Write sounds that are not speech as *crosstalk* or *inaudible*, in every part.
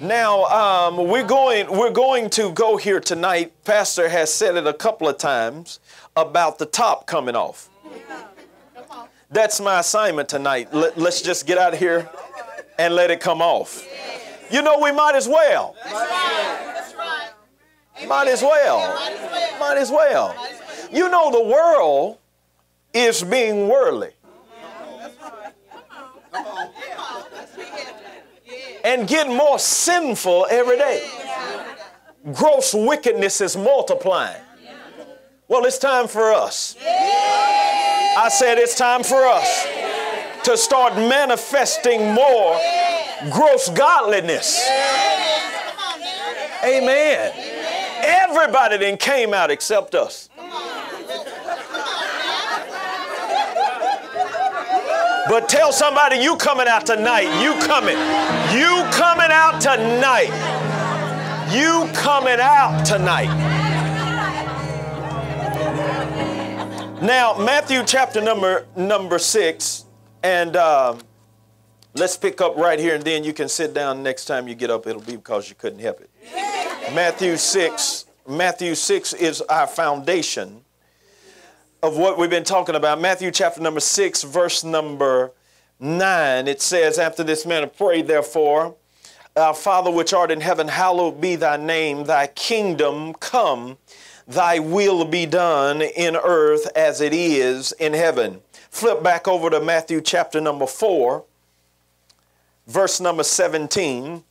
Now um, we're going we're going to go here tonight. Pastor has said it a couple of times about the top coming off. That's my assignment tonight. Let, us just get out of here and let it come off. You know we might as well. Might as well. Might as well. You know the world is being worldly. And get more sinful every day. Gross wickedness is multiplying. Well, it's time for us. I said it's time for us to start manifesting more gross godliness. Amen. Everybody then came out except us. But tell somebody you coming out tonight. You coming. You coming out tonight. You coming out tonight. Now, Matthew chapter number number six, and uh, let's pick up right here, and then you can sit down next time you get up. It'll be because you couldn't help it. Matthew six. Matthew six is our foundation of what we've been talking about. Matthew chapter number 6, verse number 9. It says, After this manner, pray therefore, Our Father which art in heaven, hallowed be thy name, thy kingdom come, thy will be done in earth as it is in heaven. Flip back over to Matthew chapter number 4, verse number 17.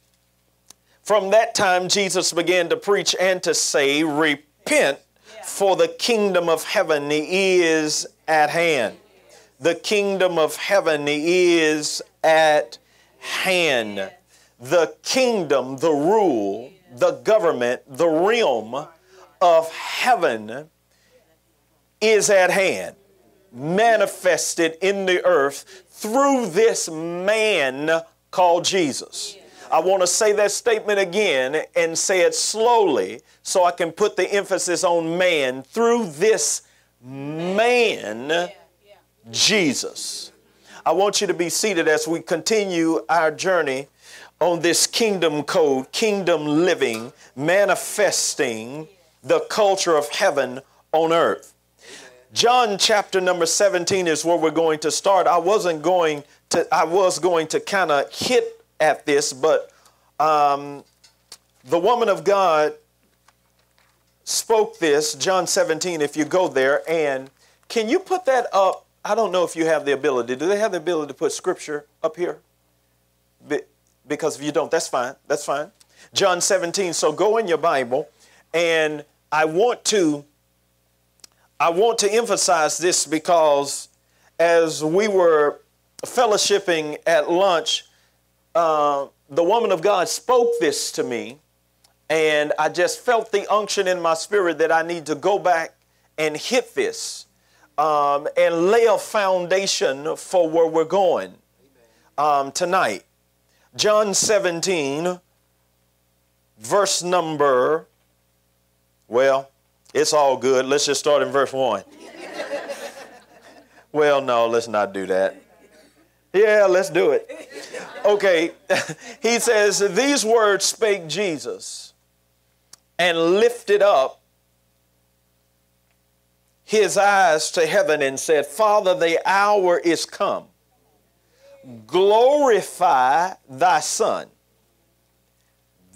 From that time, Jesus began to preach and to say, Repent for the kingdom of heaven is at hand. The kingdom of heaven is at hand. The kingdom, the rule, the government, the realm of heaven is at hand, manifested in the earth through this man called Jesus. I want to say that statement again and say it slowly so I can put the emphasis on man through this man, Jesus. I want you to be seated as we continue our journey on this kingdom code, kingdom living, manifesting the culture of heaven on earth. John chapter number 17 is where we're going to start. I wasn't going to, I was going to kind of hit at this, but um, the woman of God spoke this, John 17, if you go there, and can you put that up? I don't know if you have the ability. Do they have the ability to put scripture up here? Because if you don't, that's fine. That's fine. John 17. So go in your Bible, and I want to I want to emphasize this because as we were fellowshipping at lunch, uh, the woman of God spoke this to me, and I just felt the unction in my spirit that I need to go back and hit this um, and lay a foundation for where we're going um, tonight. John 17, verse number, well, it's all good. Let's just start in verse 1. *laughs* well, no, let's not do that. Yeah, let's do it. Okay, *laughs* he says, These words spake Jesus and lifted up his eyes to heaven and said, Father, the hour is come. Glorify thy Son,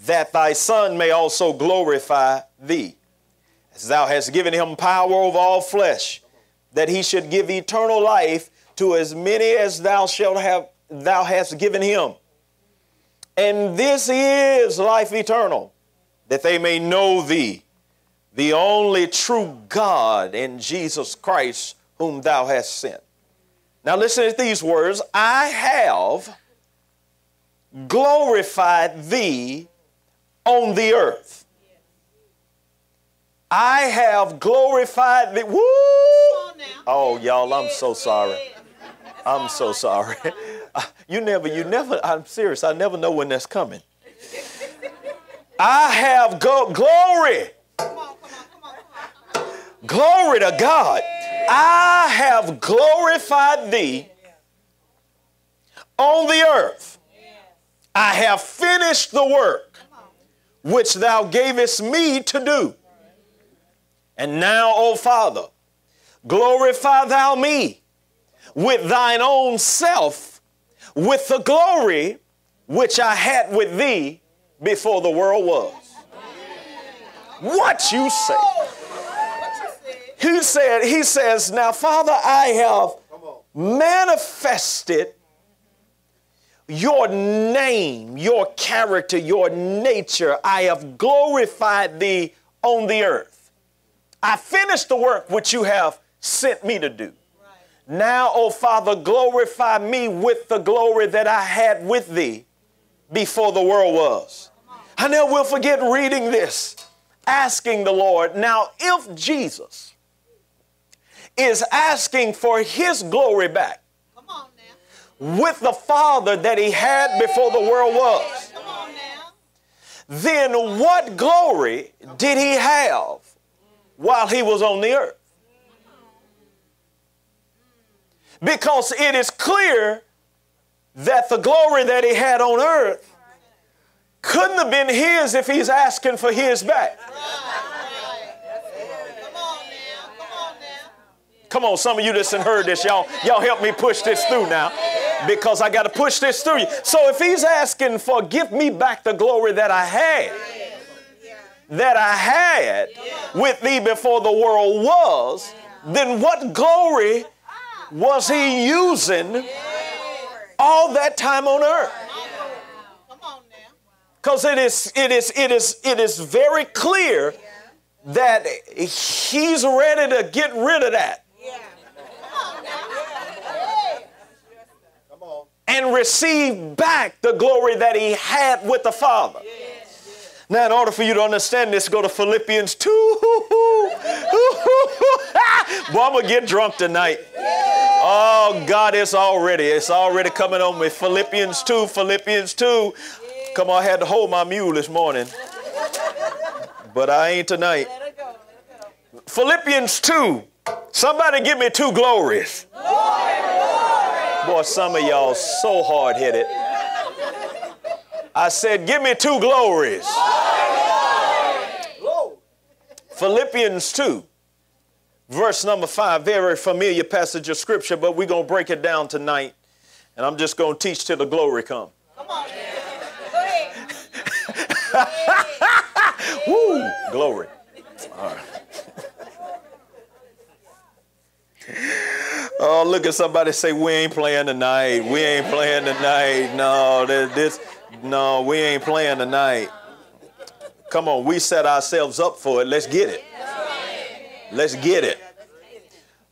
that thy Son may also glorify thee, as thou hast given him power over all flesh, that he should give eternal life to as many as thou shalt have thou hast given him. And this is life eternal, that they may know thee, the only true God in Jesus Christ, whom thou hast sent. Now listen to these words I have glorified thee on the earth. I have glorified thee. Woo! Oh, y'all, I'm so sorry. I'm so sorry. *laughs* Uh, you never, you never, I'm serious, I never know when that's coming. I have go- glory. Glory to God. I have glorified thee on the earth. I have finished the work which thou gavest me to do. And now, O Father, glorify thou me with thine own self, with the glory which I had with thee before the world was. What you say? He said, he says, now Father, I have manifested your name, your character, your nature. I have glorified thee on the earth. I finished the work which you have sent me to do. Now, O Father, glorify me with the glory that I had with thee before the world was. I never will forget reading this, asking the Lord, now if Jesus is asking for his glory back, with the Father that he had before the world was, then what glory did he have while he was on the earth? Because it is clear that the glory that he had on earth couldn't have been his if he's asking for his back. Come on, some of you just heard this. Y'all, y'all help me push this through now because I got to push this through you. So if he's asking for give me back the glory that I had, that I had with thee before the world was, then what glory was he using all that time on earth? Come on now. Because it is, it is, it is, it is very clear that he's ready to get rid of that. Come on. And receive back the glory that he had with the Father. Now, in order for you to understand this, go to Philippians 2. *laughs* Boy, I'm going to get drunk tonight. Oh, God, it's already, it's already coming on me. Philippians 2, Philippians 2. Come on, I had to hold my mule this morning. But I ain't tonight. Philippians 2. Somebody give me two glories. Boy, some of y'all so hard headed. I said, Give me two glories. Philippians 2, verse number 5, very familiar passage of scripture, but we're going to break it down tonight. And I'm just going to teach till the glory come. Come on, *laughs* Woo, glory. All right. *laughs* Oh, look at somebody say, We ain't playing tonight. We ain't playing tonight. No, this, no, we ain't playing tonight. Come on, we set ourselves up for it. Let's get it. Let's get it.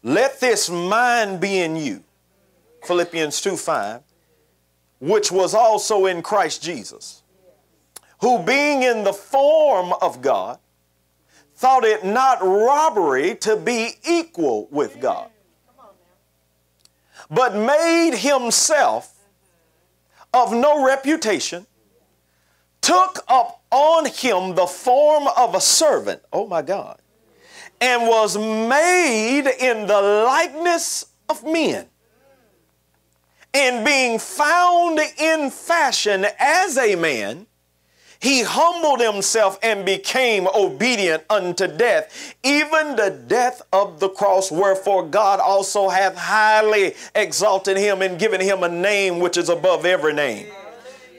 Let this mind be in you. Philippians 2 5, which was also in Christ Jesus, who being in the form of God, thought it not robbery to be equal with God but made himself of no reputation, took up on him the form of a servant, oh my God, and was made in the likeness of men. And being found in fashion as a man, he humbled himself and became obedient unto death, even the death of the cross. Wherefore God also hath highly exalted him and given him a name which is above every name,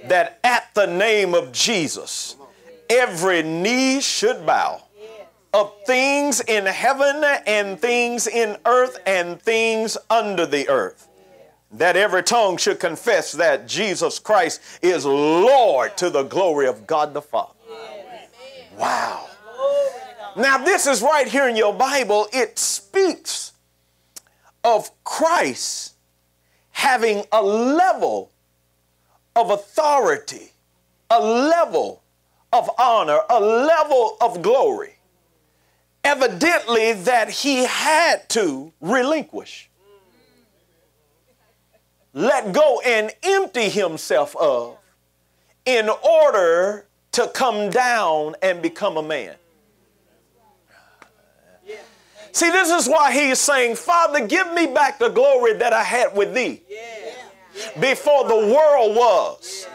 that at the name of Jesus every knee should bow of things in heaven and things in earth and things under the earth that every tongue should confess that Jesus Christ is Lord to the glory of God the Father. Wow. Now, this is right here in your Bible. It speaks of Christ having a level of authority, a level of honor, a level of glory, evidently that he had to relinquish let go and empty himself of in order to come down and become a man. See, this is why he's saying, Father, give me back the glory that I had with thee before the world was.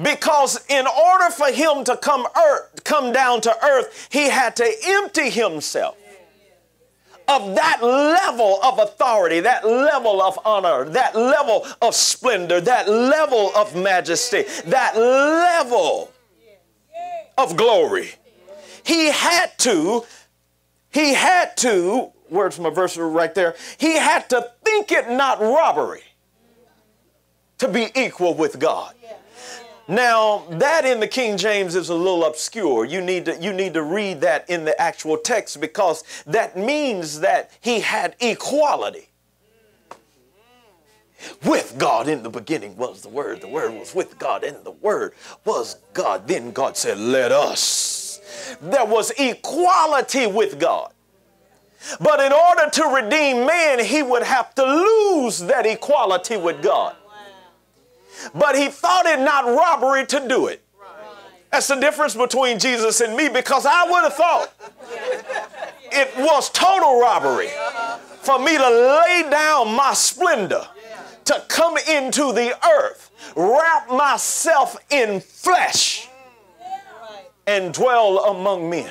Because in order for him to come earth, come down to earth, he had to empty himself of that level of authority, that level of honor, that level of splendor, that level of majesty, that level of glory. He had to, he had to, words from a verse right there, he had to think it not robbery to be equal with God. Now, that in the King James is a little obscure. You need to, you need to read that in the actual text because that means that he had equality. With God in the beginning was the Word. The Word was with God, and the Word was God. Then God said, Let us. There was equality with God. But in order to redeem man, he would have to lose that equality with God but he thought it not robbery to do it. That's the difference between Jesus and me because I would have thought it was total robbery for me to lay down my splendor, to come into the earth, wrap myself in flesh, and dwell among men.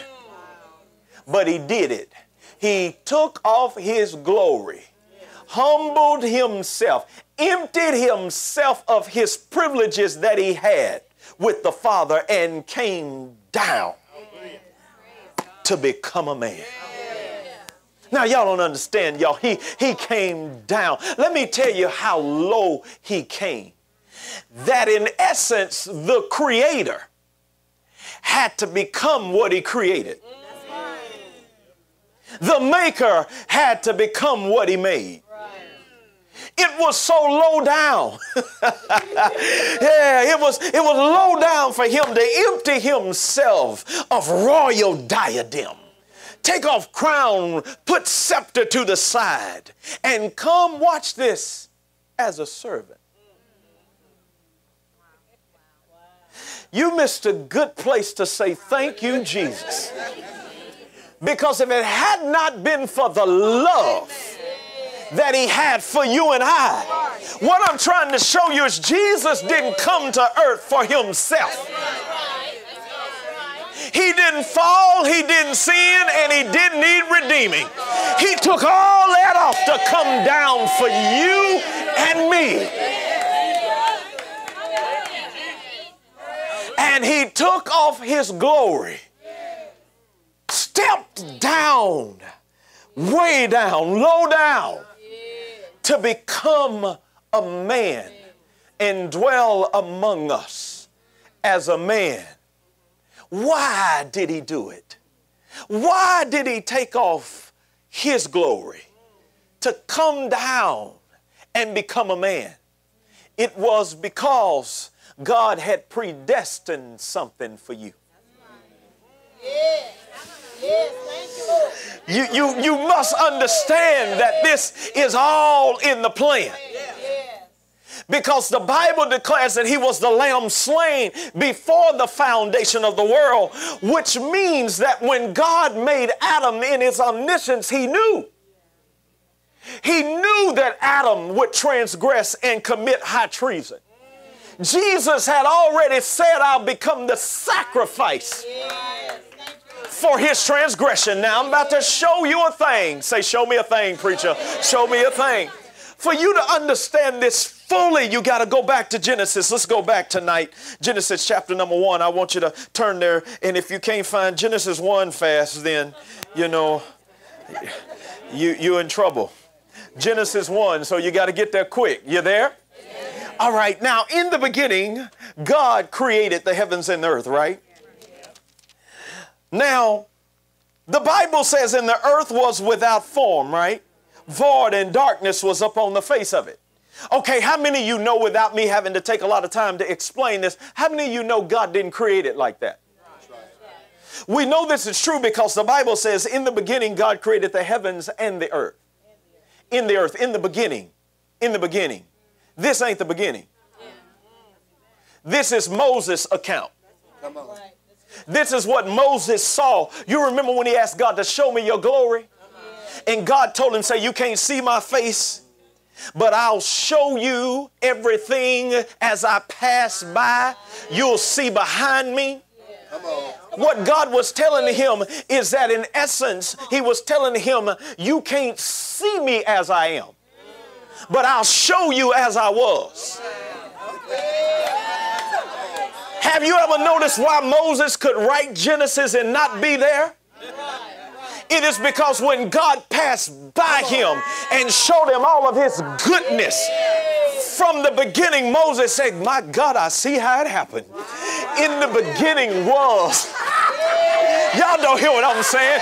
But he did it. He took off his glory, humbled himself, emptied himself of his privileges that he had with the Father and came down to become a man. Now, y'all don't understand, y'all. He, he came down. Let me tell you how low he came. That in essence, the Creator had to become what he created. The Maker had to become what he made. It was so low down. *laughs* yeah, it was, it was low down for him to empty himself of royal diadem. Take off crown, put scepter to the side, and come watch this as a servant. You missed a good place to say thank you, Jesus. Because if it had not been for the love that he had for you and I. What I'm trying to show you is Jesus didn't come to earth for himself. He didn't fall, he didn't sin, and he didn't need redeeming. He took all that off to come down for you and me. And he took off his glory, stepped down, way down, low down to become a man and dwell among us as a man. Why did he do it? Why did he take off his glory to come down and become a man? It was because God had predestined something for you. Yeah. You, you, you must understand that this is all in the plan. Because the Bible declares that he was the lamb slain before the foundation of the world, which means that when God made Adam in his omniscience, he knew. He knew that Adam would transgress and commit high treason. Jesus had already said, I'll become the sacrifice for his transgression. Now I'm about to show you a thing. Say, show me a thing, preacher. Show me a thing. For you to understand this fully, you got to go back to Genesis. Let's go back tonight. Genesis chapter number one. I want you to turn there. And if you can't find Genesis 1 fast, then, you know, you, you're in trouble. Genesis 1, so you got to get there quick. You there? All right, now in the beginning, God created the heavens and the earth, right? Now, the Bible says, and the earth was without form, right? Void and darkness was upon the face of it. Okay, how many of you know without me having to take a lot of time to explain this, how many of you know God didn't create it like that? We know this is true because the Bible says, in the beginning, God created the heavens and the earth. In the earth, in the beginning, in the beginning. This ain't the beginning. This is Moses' account. Come on. This is what Moses saw. You remember when he asked God to show me your glory? And God told him, say, you can't see my face but I'll show you everything as I pass by. You'll see behind me. What God was telling him is that in essence, He was telling him, You can't see me as I am, but I'll show you as I was. Have you ever noticed why Moses could write Genesis and not be there? It is because when God passed by him and showed him all of his goodness, from the beginning, Moses said, My God, I see how it happened. In the beginning was. Y'all don't hear what I'm saying.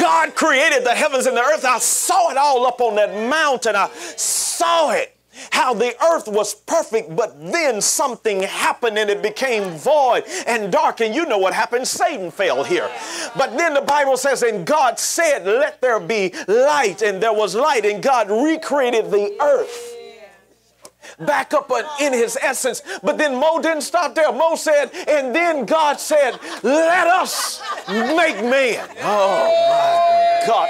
God created the heavens and the earth. I saw it all up on that mountain. I saw it how the earth was perfect, but then something happened and it became void and dark. And you know what happened? Satan fell here. But then the Bible says, and God said, Let there be light, and there was light, and God recreated the earth back up in his essence. But then Mo didn't stop there. Mo said, and then God said, let us make man. Oh my God.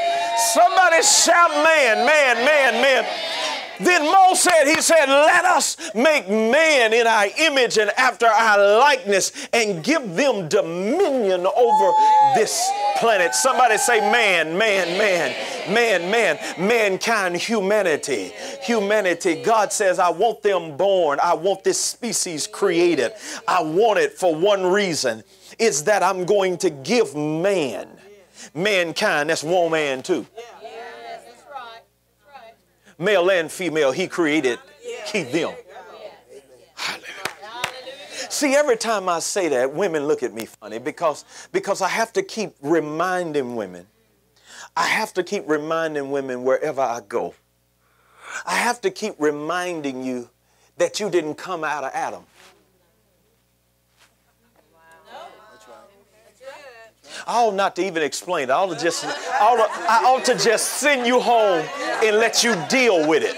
Somebody shout man, man, man, man. Then Mo said, He said, Let us make man in our image and after our likeness and give them dominion over this planet. Somebody say, Man, man, man, man, man, mankind, humanity, humanity. God says, I want them born. I want this species created. I want it for one reason is that I'm going to give man, mankind, that's woman too male and female, he created he them. Hallelujah. See, every time I say that, women look at me funny because, because I have to keep reminding women. I have to keep reminding women wherever I go. I have to keep reminding you that you didn't come out of Adam. I ought not to even explain it. I ought to just, I ought to, I ought to just send you home and let you deal with it.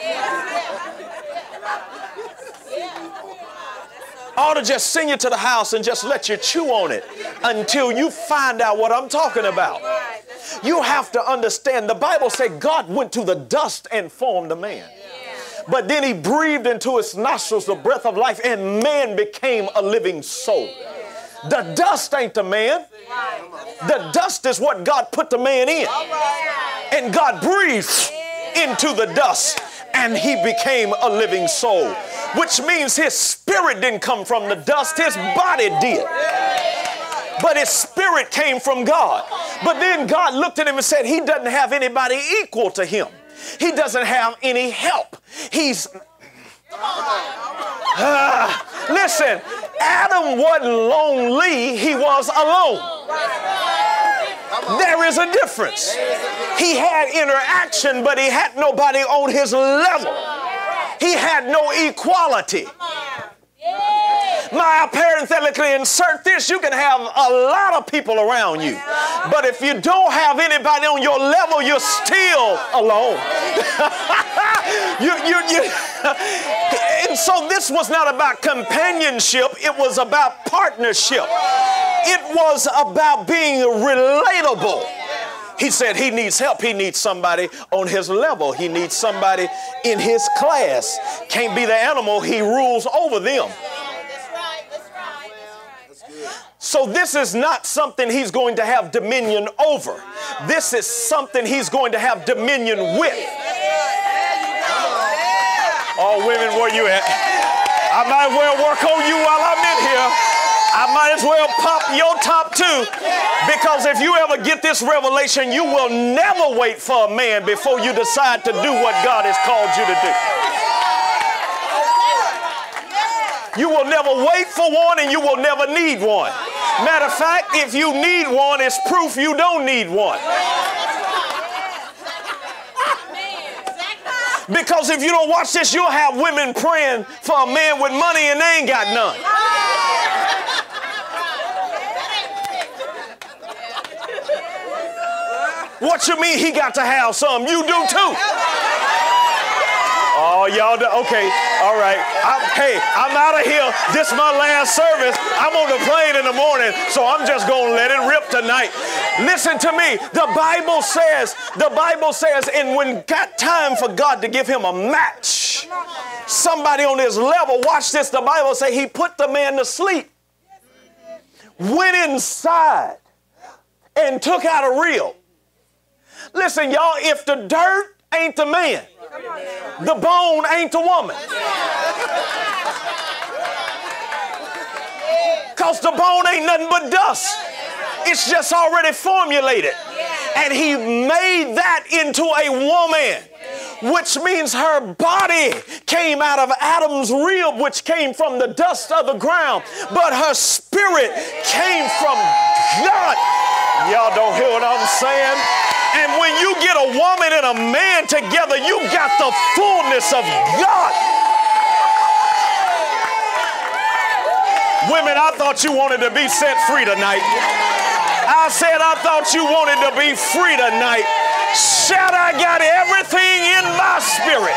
I ought to just send you to the house and just let you chew on it until you find out what I'm talking about. You have to understand the Bible said God went to the dust and formed a man. But then he breathed into his nostrils the breath of life, and man became a living soul. The dust ain't the man. The dust is what God put the man in. And God breathed into the dust and he became a living soul, which means his spirit didn't come from the dust, his body did. But his spirit came from God. But then God looked at him and said, He doesn't have anybody equal to him. He doesn't have any help. He's. Uh, listen, Adam wasn't lonely, he was alone. There is a difference. He had interaction, but he had nobody on his level. He had no equality. My parenthetically insert this, you can have a lot of people around you. But if you don't have anybody on your level, you're still alone. *laughs* you, you, you. *laughs* and so this was not about companionship, it was about partnership. It was about being relatable. He said he needs help. He needs somebody on his level. He needs somebody in his class. Can't be the animal, he rules over them. So, this is not something he's going to have dominion over. This is something he's going to have dominion with. Oh, women, where you at? I might as well work on you while I'm in here. I might as well pop your top too. because if you ever get this revelation, you will never wait for a man before you decide to do what God has called you to do. You will never wait for one and you will never need one. Matter of fact, if you need one, it's proof you don't need one. Because if you don't watch this, you'll have women praying for a man with money and they ain't got none. What you mean he got to have some? You do too. Oh, y'all, do. okay, all right. I'm, hey, I'm out of here. This is my last service. I'm on the plane in the morning, so I'm just going to let it rip tonight. Listen to me. The Bible says, the Bible says, and when got time for God to give him a match, somebody on his level, watch this. The Bible say he put the man to sleep, went inside, and took out a reel. Listen, y'all, if the dirt ain't the man, the bone ain't the woman. Because the bone ain't nothing but dust. It's just already formulated. And he made that into a woman, which means her body came out of Adam's rib, which came from the dust of the ground, but her spirit came from God. Y'all don't hear what I'm saying? And when you get a woman and a man together, you got the fullness of God. Women, I thought you wanted to be set free tonight. I said I thought you wanted to be free tonight. Shout, I got everything in my spirit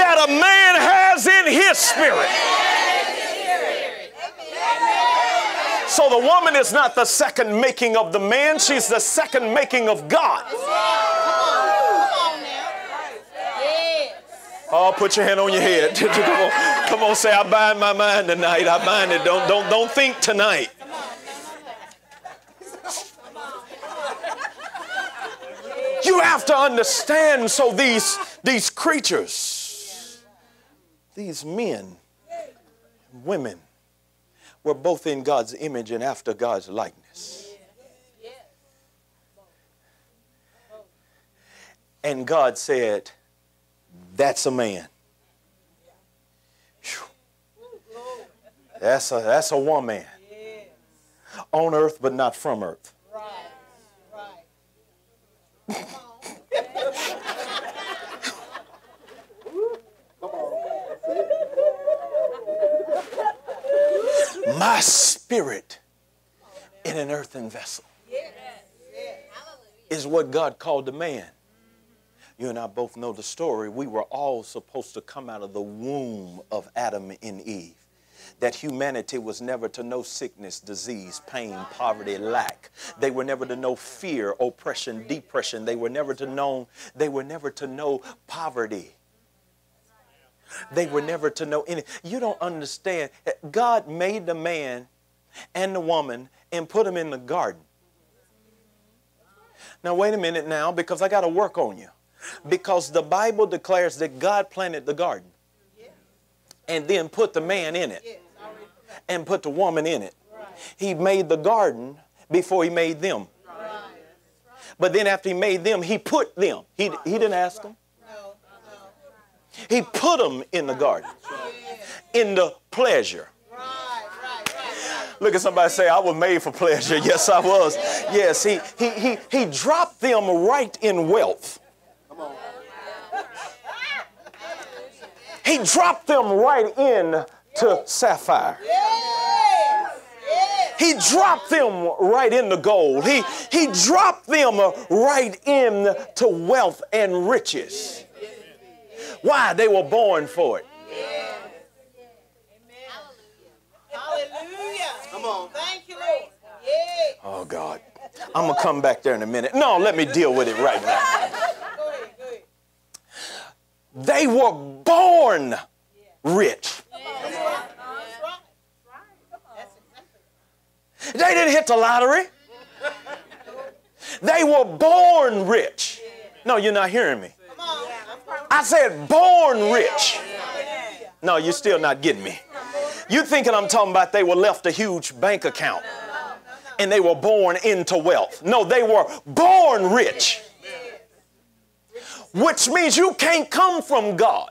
that a man has in his spirit. So the woman is not the second making of the man, she's the second making of God. Oh, put your hand on your head. *laughs* come, on, come on, say, I bind my mind tonight. I bind it. Don't, don't, don't think tonight. You have to understand so these, these creatures, these men, women, were both in God's image and after God's likeness. And God said, That's a man. That's a, that's a woman. On earth, but not from earth. My spirit in an earthen vessel is what God called the man. You and I both know the story. We were all supposed to come out of the womb of Adam and Eve. That humanity was never to know sickness, disease, pain, poverty, lack. They were never to know fear, oppression, depression. They were never to know, they were never to know poverty. They were never to know any. You don't understand. God made the man and the woman and put them in the garden. Now, wait a minute now, because I got to work on you. Because the Bible declares that God planted the garden and then put the man in it and put the woman in it. He made the garden before he made them. But then after he made them, he put them. He, he didn't ask them. He put them in the garden, in the pleasure. Look at somebody say, I was made for pleasure. *laughs* Yes, I was. Yes, he, he, he, he dropped them right in wealth. He dropped them right in to sapphire. He dropped them right in the gold. He, he dropped them right in to wealth and riches. Why? They were born for it. Amen. Hallelujah. Come on. Thank you, Lord. Oh, God. I'm going to come back there in a minute. No, let me deal with it right now. They were born rich. They didn't hit the lottery. They were born rich. No, you're not hearing me. I said born rich. No, you're still not getting me. You thinking I'm talking about they were left a huge bank account and they were born into wealth. No, they were born rich. Which means you can't come from God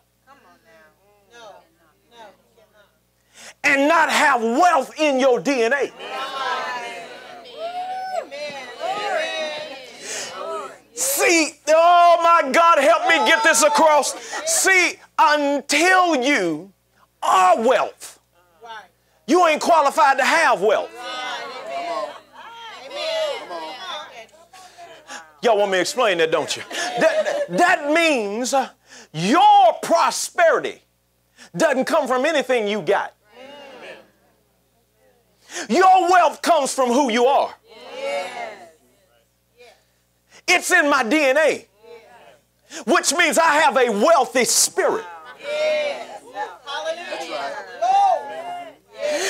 and not have wealth in your DNA. See, oh my God, help me get this across. See, until you are wealth, you ain't qualified to have wealth. Y'all want me to explain that, don't you? That, that means Your prosperity doesn't come from anything you got. Your wealth comes from who you are. It's in my DNA, which means I have a wealthy spirit.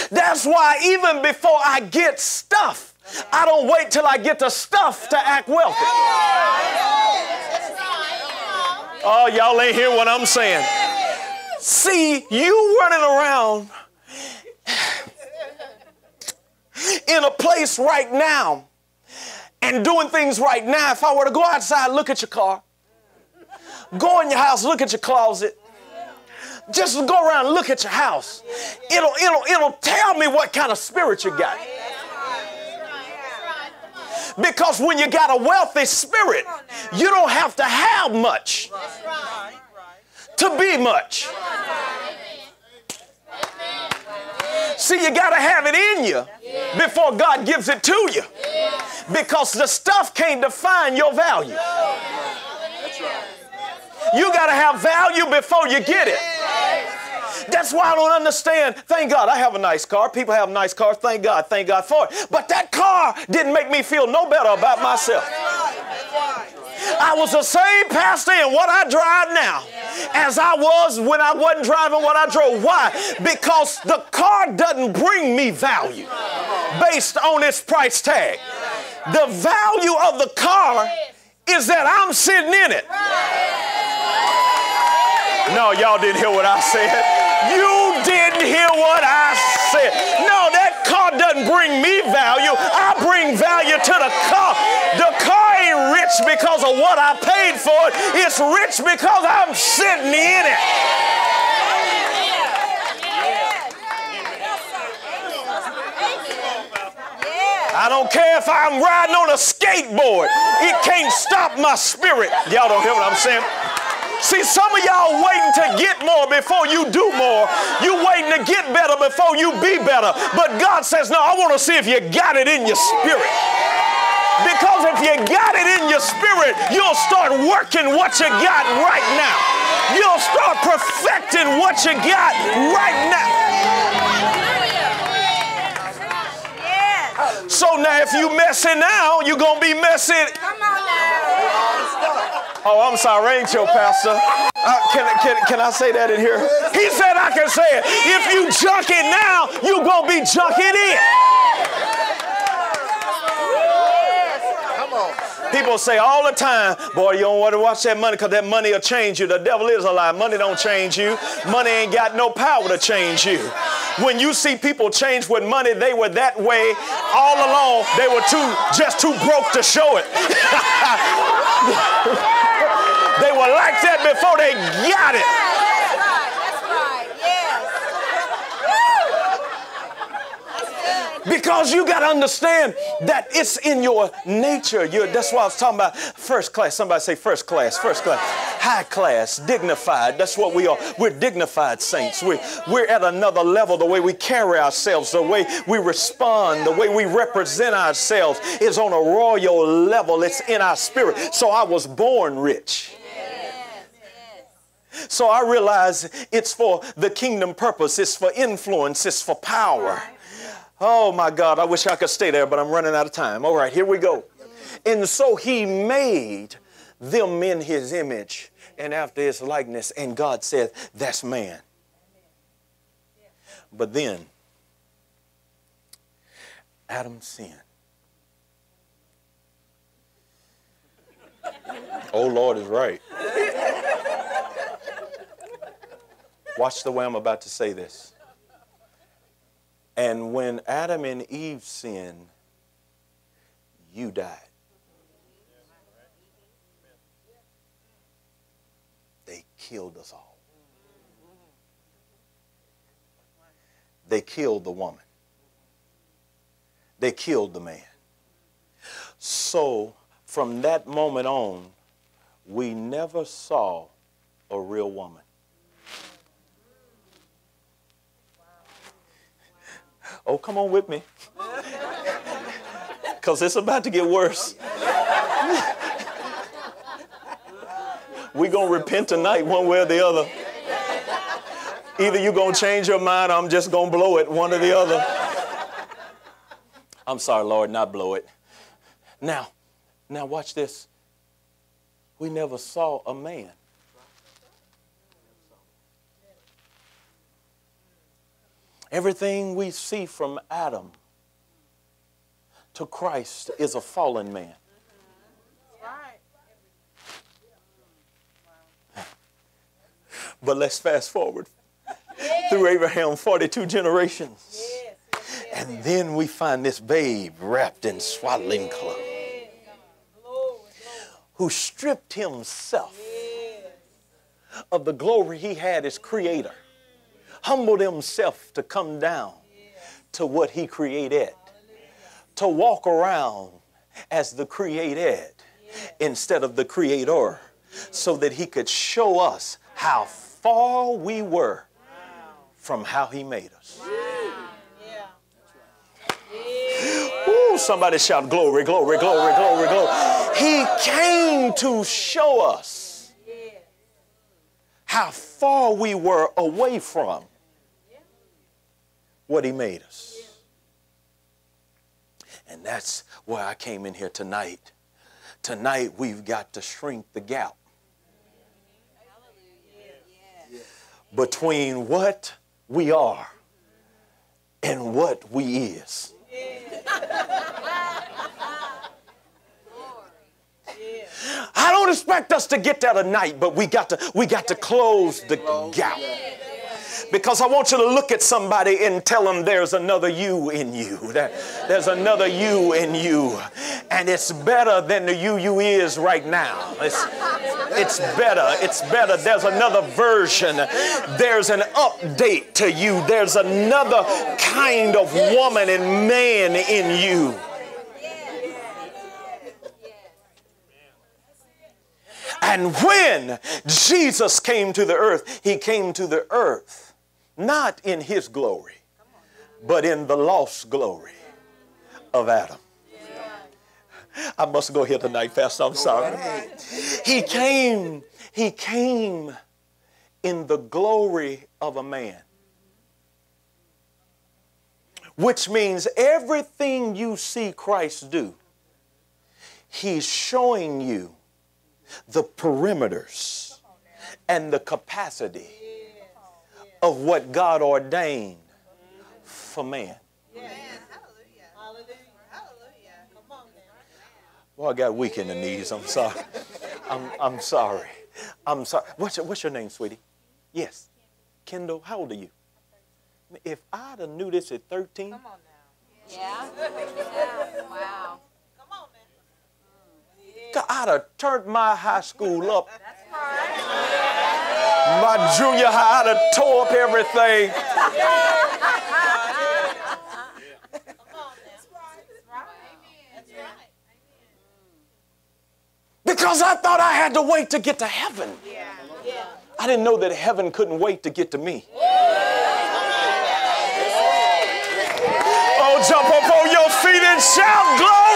That's why even before I get stuff, I don't wait till I get the stuff to act wealthy. Oh, y'all ain't hear what I'm saying. See, you running around in a place right now and doing things right now. If I were to go outside, look at your car, go in your house, look at your closet, just go around and look at your house. It'll, it'll, it'll tell me what kind of spirit you got. Because when you got a wealthy spirit, you don't have to have much to be much. See, you got to have it in you before God gives it to you. Because the stuff can't define your value. You got to have value before you get it. That's why I don't understand. Thank God I have a nice car. People have nice cars. Thank God. Thank God for it. But that car didn't make me feel no better about myself. I was the same pastor in what I drive now as I was when I wasn't driving what I drove. Why? Because the car doesn't bring me value based on its price tag. The value of the car is that I'm sitting in it. No, y'all didn't hear what I said. You didn't hear what I said. No, that car doesn't bring me value. I bring value to the car. Rich because of what I paid for it. It's rich because I'm sitting in it. I don't care if I'm riding on a skateboard. It can't stop my spirit. Y'all don't hear what I'm saying? See, some of y'all waiting to get more before you do more. You waiting to get better before you be better. But God says, no, I want to see if you got it in your spirit. Because if you got it in your spirit, you'll start working what you got right now. You'll start perfecting what you got right now. So now if you messing now, you're going to be messing. Oh, I'm sorry, ain't your pastor. Uh, can, can, can I say that in here? He said I can say it. If you junk it now, you're going to be junking it. People say all the time, boy, you don't want to watch that money because that money will change you. The devil is a lie. Money don't change you. Money ain't got no power to change you. When you see people change with money, they were that way all along. They were too just too broke to show it. *laughs* they were like that before they got it. Because you got to understand that it's in your nature. You're, that's why I was talking about first class. Somebody say first class, first class, high class, dignified. That's what we are. We're dignified saints. We're, we're at another level. The way we carry ourselves, the way we respond, the way we represent ourselves is on a royal level. It's in our spirit. So I was born rich. So I realize it's for the kingdom purpose, it's for influence, it's for power. Oh my God, I wish I could stay there, but I'm running out of time. All right, here we go. And so he made them in his image and after his likeness, and God said, That's man. But then, Adam sinned. Oh, Lord is right. Watch the way I'm about to say this. And when Adam and Eve sinned, you died. They killed us all. They killed the woman. They killed the man. So from that moment on, we never saw a real woman. Oh, come on with me. Because it's about to get worse. We're going to repent tonight one way or the other. Either you're going to change your mind, or I'm just going to blow it, one or the other. I'm sorry, Lord, not blow it. Now, now watch this. We never saw a man. Everything we see from Adam to Christ is a fallen man. *laughs* But let's fast forward through Abraham 42 generations. And then we find this babe wrapped in swaddling clothes who stripped himself of the glory he had as creator, humbled himself to come down to what he created, to walk around as the created instead of the creator, so that he could show us how far we were from how he made us. Ooh, somebody shout glory, glory, glory, glory, glory. He came to show us how far we were away from what he made us. And that's why I came in here tonight. Tonight, we've got to shrink the gap between what we are and what we is. I don't expect us to get there tonight, but we got to we got to close the gap. Because I want you to look at somebody and tell them there's another you in you. There, there's another you in you. And it's better than the you you is right now. It's, it's better. It's better. There's another version. There's an update to you. There's another kind of woman and man in you. And when Jesus came to the earth, he came to the earth not in his glory, but in the lost glory of Adam. I must go here tonight, Pastor. I'm sorry. He came, he came in the glory of a man. Which means everything you see Christ do, he's showing you the perimeters and the capacity of what God ordained for man. Well, I got weak in the knees. I'm sorry. I'm, I'm sorry. I'm sorry. What's your, what's your name, sweetie? Yes. Kendall, how old are you? If I'd have knew this at 13. Come on now. Yeah. yeah. Wow. Come on now. I'd have turned my high school up. That's right. My junior high, have tore up everything. Because I thought I had to wait to get to heaven. I didn't know that heaven couldn't wait to get to me. Oh, jump up on your feet and shout glory!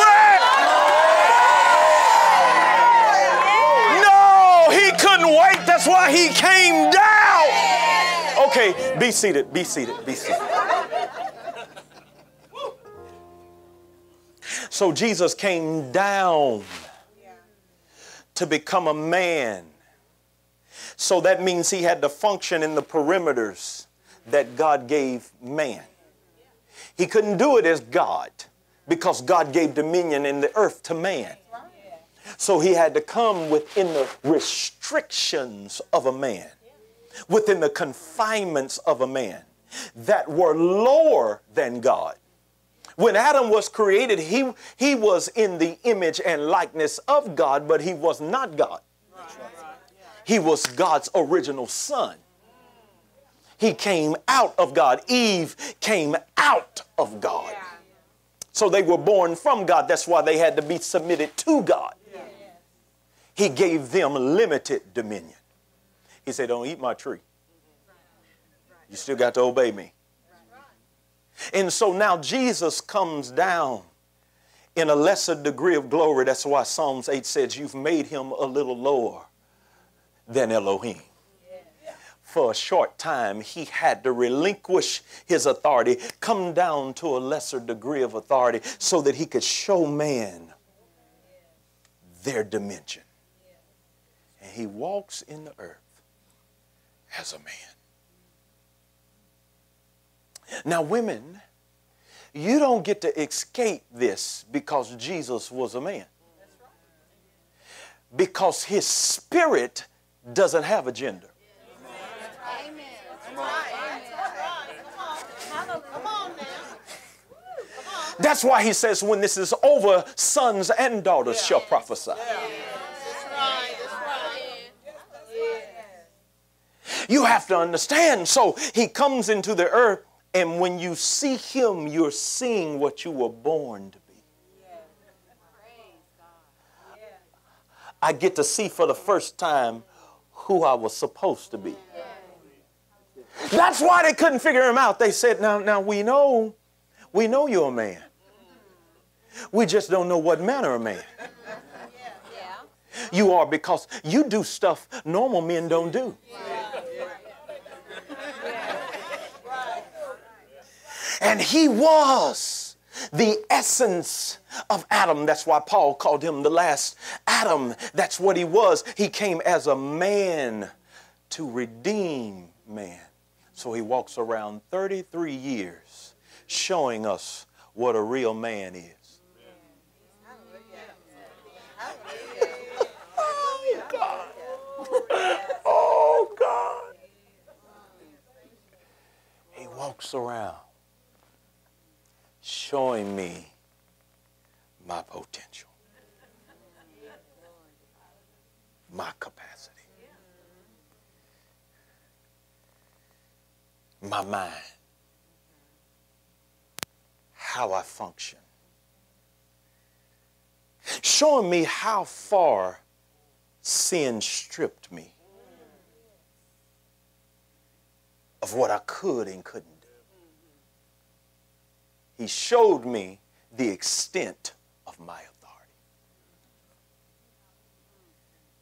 Why he came down. Okay, be seated, be seated, be seated. So Jesus came down to become a man. So that means he had to function in the perimeters that God gave man. He couldn't do it as God because God gave dominion in the earth to man. So he had to come within the restrictions of a man, within the confinements of a man that were lower than God. When Adam was created, he, he was in the image and likeness of God, but he was not God. He was God's original son. He came out of God. Eve came out of God. So they were born from God. That's why they had to be submitted to God. He gave them limited dominion. He said, Don't eat my tree. You still got to obey me. And so now Jesus comes down in a lesser degree of glory. That's why Psalms 8 says, You've made him a little lower than Elohim. For a short time, he had to relinquish his authority, come down to a lesser degree of authority so that he could show man their dimension. And he walks in the earth as a man. Now, women, you don't get to escape this because Jesus was a man. Because his spirit doesn't have a gender. That's why he says, when this is over, sons and daughters shall prophesy. You have to understand. So he comes into the earth, and when you see him, you're seeing what you were born to be. I get to see for the first time who I was supposed to be. That's why they couldn't figure him out. They said, now, now we know, we know you're a man. We just don't know what manner of man. You are because you do stuff normal men don't do. And he was the essence of Adam. That's why Paul called him the last Adam. That's what he was. He came as a man to redeem man. So he walks around 33 years showing us what a real man is. *laughs* Oh, God. *laughs* Oh, God. He walks around showing me my potential, my capacity, my mind, how I function, showing me how far sin stripped me of what I could and couldn't. He showed me the extent of my authority.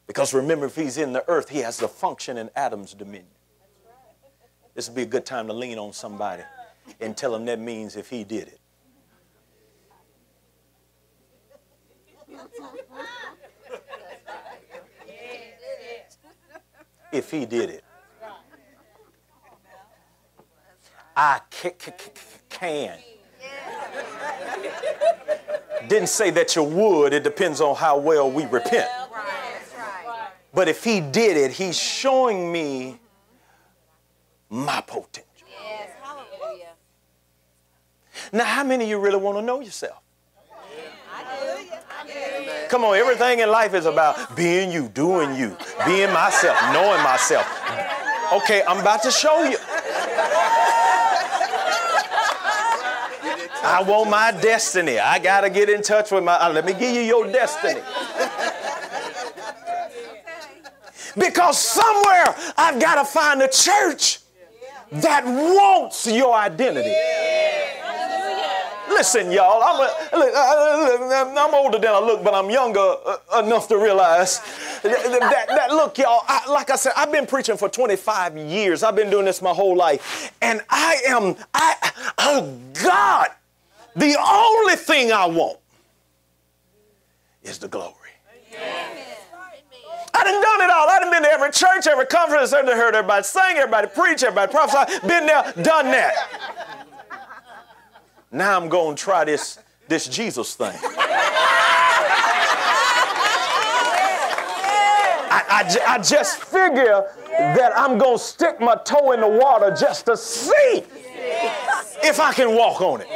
Because remember, if he's in the earth, he has the function in Adam's dominion. This would be a good time to lean on somebody and tell them that means if he did it. If he did it. I can. Didn't say that you would, it depends on how well we repent. But if he did it, he's showing me my potential. Now, how many of you really want to know yourself? Come on, everything in life is about being you, doing you, being myself, knowing myself. Okay, I'm about to show you. I want my destiny. I got to get in touch with my. Uh, let me give you your destiny. Because somewhere I've got to find a church that wants your identity. Listen, y'all, I'm, a, look, I'm older than I look, but I'm younger uh, enough to realize that, that, that look, y'all, I, like I said, I've been preaching for 25 years. I've been doing this my whole life. And I am, I, oh God, the only thing I want is the glory. I done done it all. I done been to every church, every conference, I done heard everybody sing, everybody preach, everybody prophesy. Been there, done that. Now I'm going to try this, this Jesus thing. I, I, I just figure that I'm going to stick my toe in the water just to see if I can walk on it.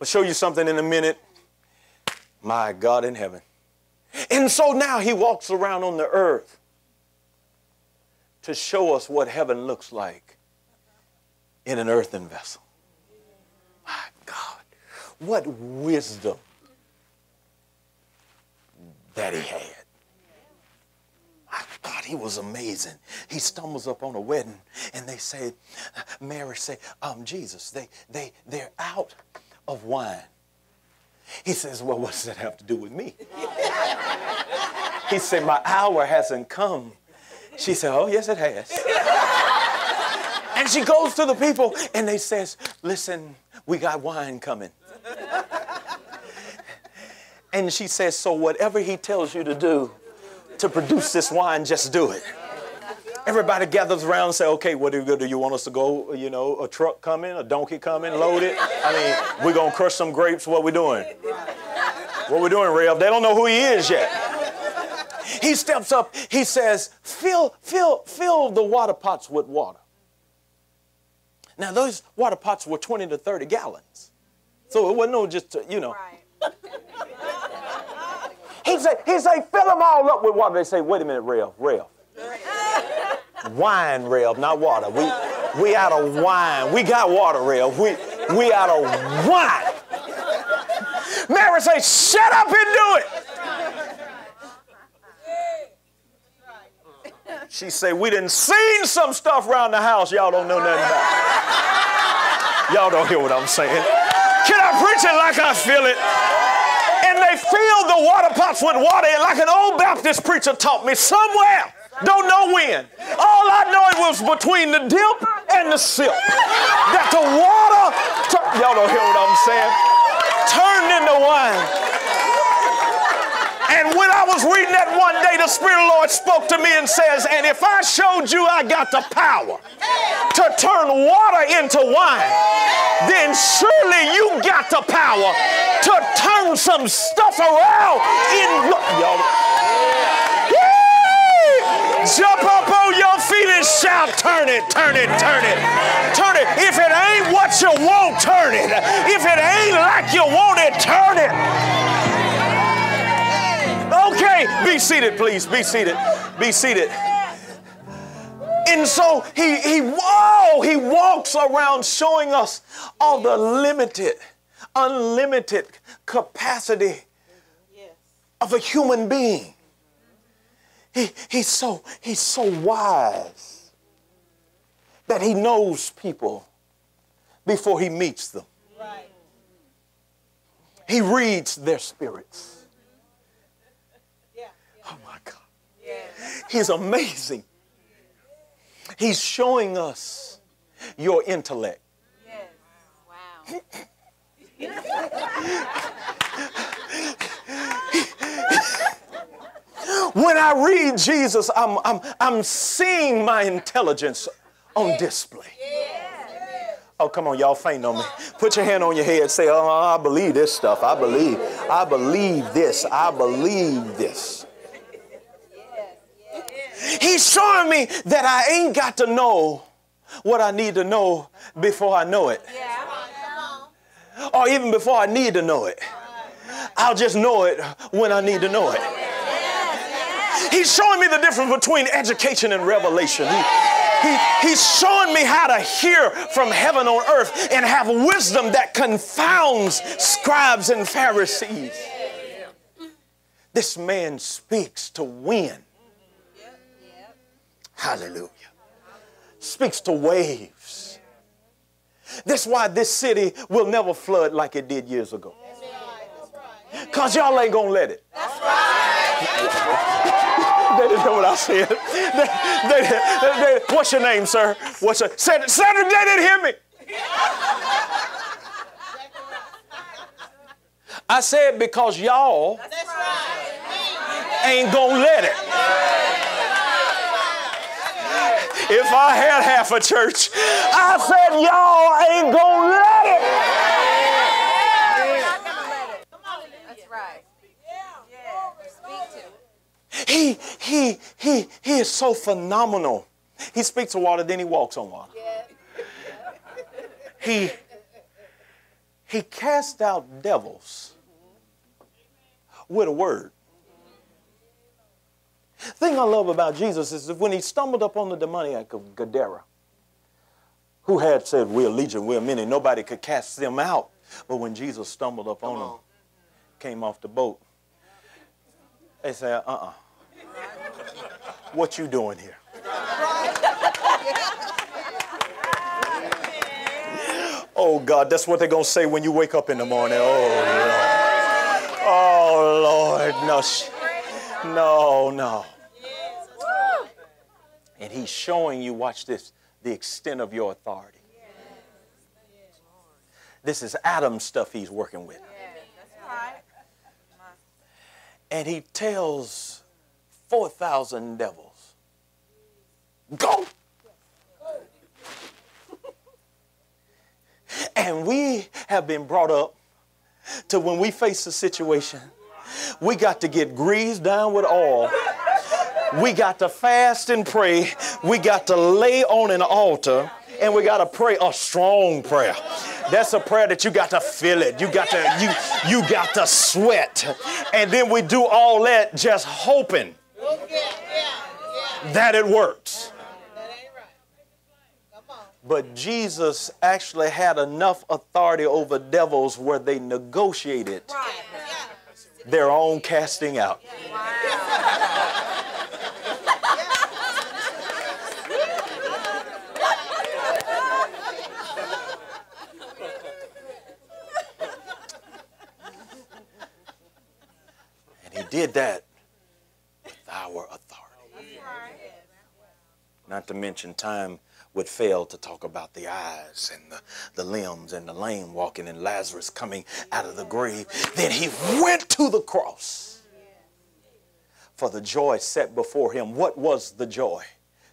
I'll show you something in a minute. My God in heaven. And so now he walks around on the earth to show us what heaven looks like in an earthen vessel. My God, what wisdom that he had. I thought he was amazing. He stumbles up on a wedding and they say, Mary say, um, Jesus, they, they, they're out of wine. He says, well, what does that have to do with me? *laughs* he said, my hour hasn't come. She said, oh, yes, it has. and she goes to the people and they says, listen, we got wine coming. And she says, so whatever he tells you to do, to produce this wine, just do it. Everybody gathers around and say, okay, what do you, do you want us to go, you know, a truck coming, a donkey coming, loaded? I mean, we're going to crush some grapes. What we doing? What we doing, Rev? They don't know who he is yet. He steps up. He says, fill, fill, fill the water pots with water. Now, those water pots were 20 to 30 gallons. So it wasn't no just, you know. Right. *laughs* He say, he say, fill them all up with water. They say, wait a minute, Rev, Rev. wine, Rev, not water. We, we out of wine. We got water, Rev. We, we out of wine. Mary say, shut up and do it. She say, we didn't seen some stuff around the house y'all don't know nothing about. Y'all don't hear what I'm saying. Can I preach it like I feel it? They filled the water pots with water and like an old Baptist preacher taught me somewhere. Don't know when. All I know it was between the dip and the sip. That the water, y'all don't hear what I'm saying, turned into wine. And when I was reading that one day, the Spirit of the Lord spoke to me and says, And if I showed you I got the power to turn water into wine, then surely you got the power to turn some stuff around in y'all. Jump up on your feet and shout, turn it, turn it, turn it, turn it. If it ain't what you want, turn it. If it ain't like you want it, turn it. Okay, be seated, please. Be seated. Be seated. And so he, he, whoa, he walks around showing us all the limited, unlimited capacity of a human being. He, he's, so, he's so wise that he knows people before he meets them. Right. He reads their spirits. He's amazing. He's showing us your intellect. When I read Jesus, I'm, I'm, I'm seeing my intelligence on display. Oh, come on, y'all faint on me. Put your hand on your head. Say, oh, I believe this stuff. I believe. I believe this. I believe this. He's showing me that I ain't got to know what I need to know before I know it. Or even before I need to know it. I'll just know it when I need to know it. He's showing me the difference between education and revelation. He, he, he's showing me how to hear from heaven on earth and have wisdom that confounds scribes and Pharisees. This man speaks to win. Hallelujah. Speaks to waves. That's why this city will never flood like it did years ago. Because y'all ain't going to let it. That's right. they didn't know what I said. They, they, they, what's your name, sir? What's your, said, they didn't hear me. I said because y'all ain't going to let it. If I had half a church, I said, y'all ain't gonna let it. He, he, he, he is so phenomenal. He speaks to water, then he walks on water. He, he cast out devils with a word thing I love about Jesus is that when he stumbled upon the demoniac of Gadara, who had said, We're legion, we're many, nobody could cast them out. But when Jesus stumbled upon them, came off the boat, they said, Uh uh-uh. uh What you doing here? Oh God, that's what they're gonna say when you wake up in the morning. Oh Lord. Oh Lord, no, no, no. And he's showing you, watch this, the extent of your authority. This is Adam stuff he's working with. And he tells 4,000 devils, go. And we have been brought up to when we face a situation, we got to get greased down with oil. We got to fast and pray. We got to lay on an altar and we got to pray a strong prayer. That's a prayer that you got to feel it. You got to you you got to sweat. And then we do all that just hoping that it works. But Jesus actually had enough authority over devils where they negotiated their own casting out. And he did that with our authority. Not to mention time would fail to talk about the eyes and the, the limbs and the lame walking and Lazarus coming out of the grave. Then he went to the cross for the joy set before him. What was the joy?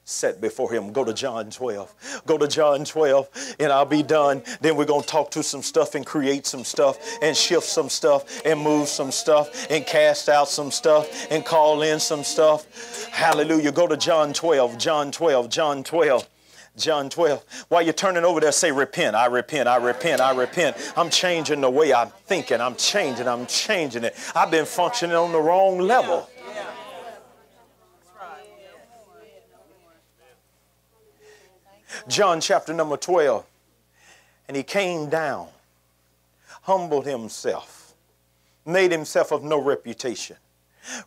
set before him. Go to John 12. Go to John 12 and I'll be done. Then we're going to talk to some stuff and create some stuff and shift some stuff and move some stuff and cast out some stuff and call in some stuff. Hallelujah. Go to John 12. John 12. John 12. John 12. While you're turning over there, say, Repent. I repent. I repent. I repent. I'm changing the way I'm thinking. I'm changing. I'm changing it. I've been functioning on the wrong level. John chapter number 12. And he came down, humbled himself, made himself of no reputation,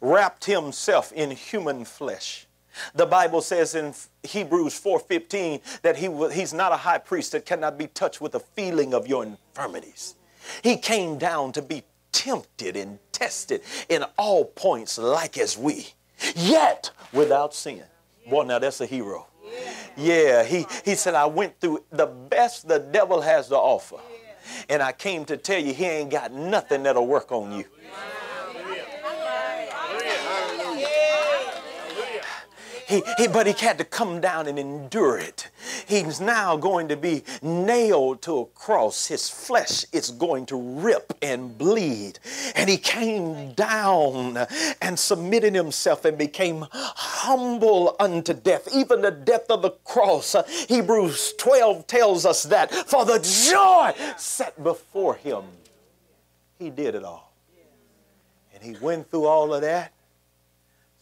wrapped himself in human flesh. The Bible says in Hebrews 4:15 that he he's not a high priest that cannot be touched with the feeling of your infirmities. He came down to be tempted and tested in all points like as we, yet without sin. Boy, now that's a hero. Yeah, he, he said, I went through the best the devil has to offer. And I came to tell you, he ain't got nothing that'll work on you. He, he, but he had to come down and endure it. He's now going to be nailed to a cross. His flesh is going to rip and bleed. And he came down and submitted himself and became humble unto death, even the death of the cross. Hebrews 12 tells us that for the joy set before him, he did it all. And he went through all of that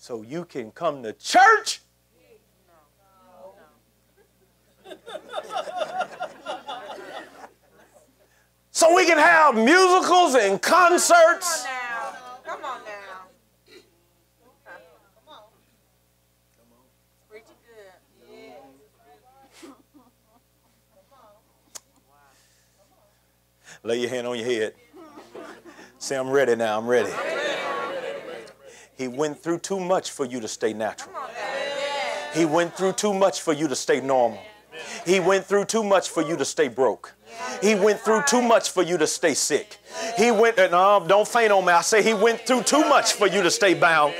so you can come to church. *laughs* so we can have musicals and concerts. Come on now. Come on. Good. Lay your hand on your head. Say, I'm ready now. I'm ready. He went through too much for you to stay natural. He went through too much for you to stay normal. He went through too much for you to stay broke. He went through too much for you to stay sick. He went, no, uh, don't faint on me. I say he went through too much for you to stay bound.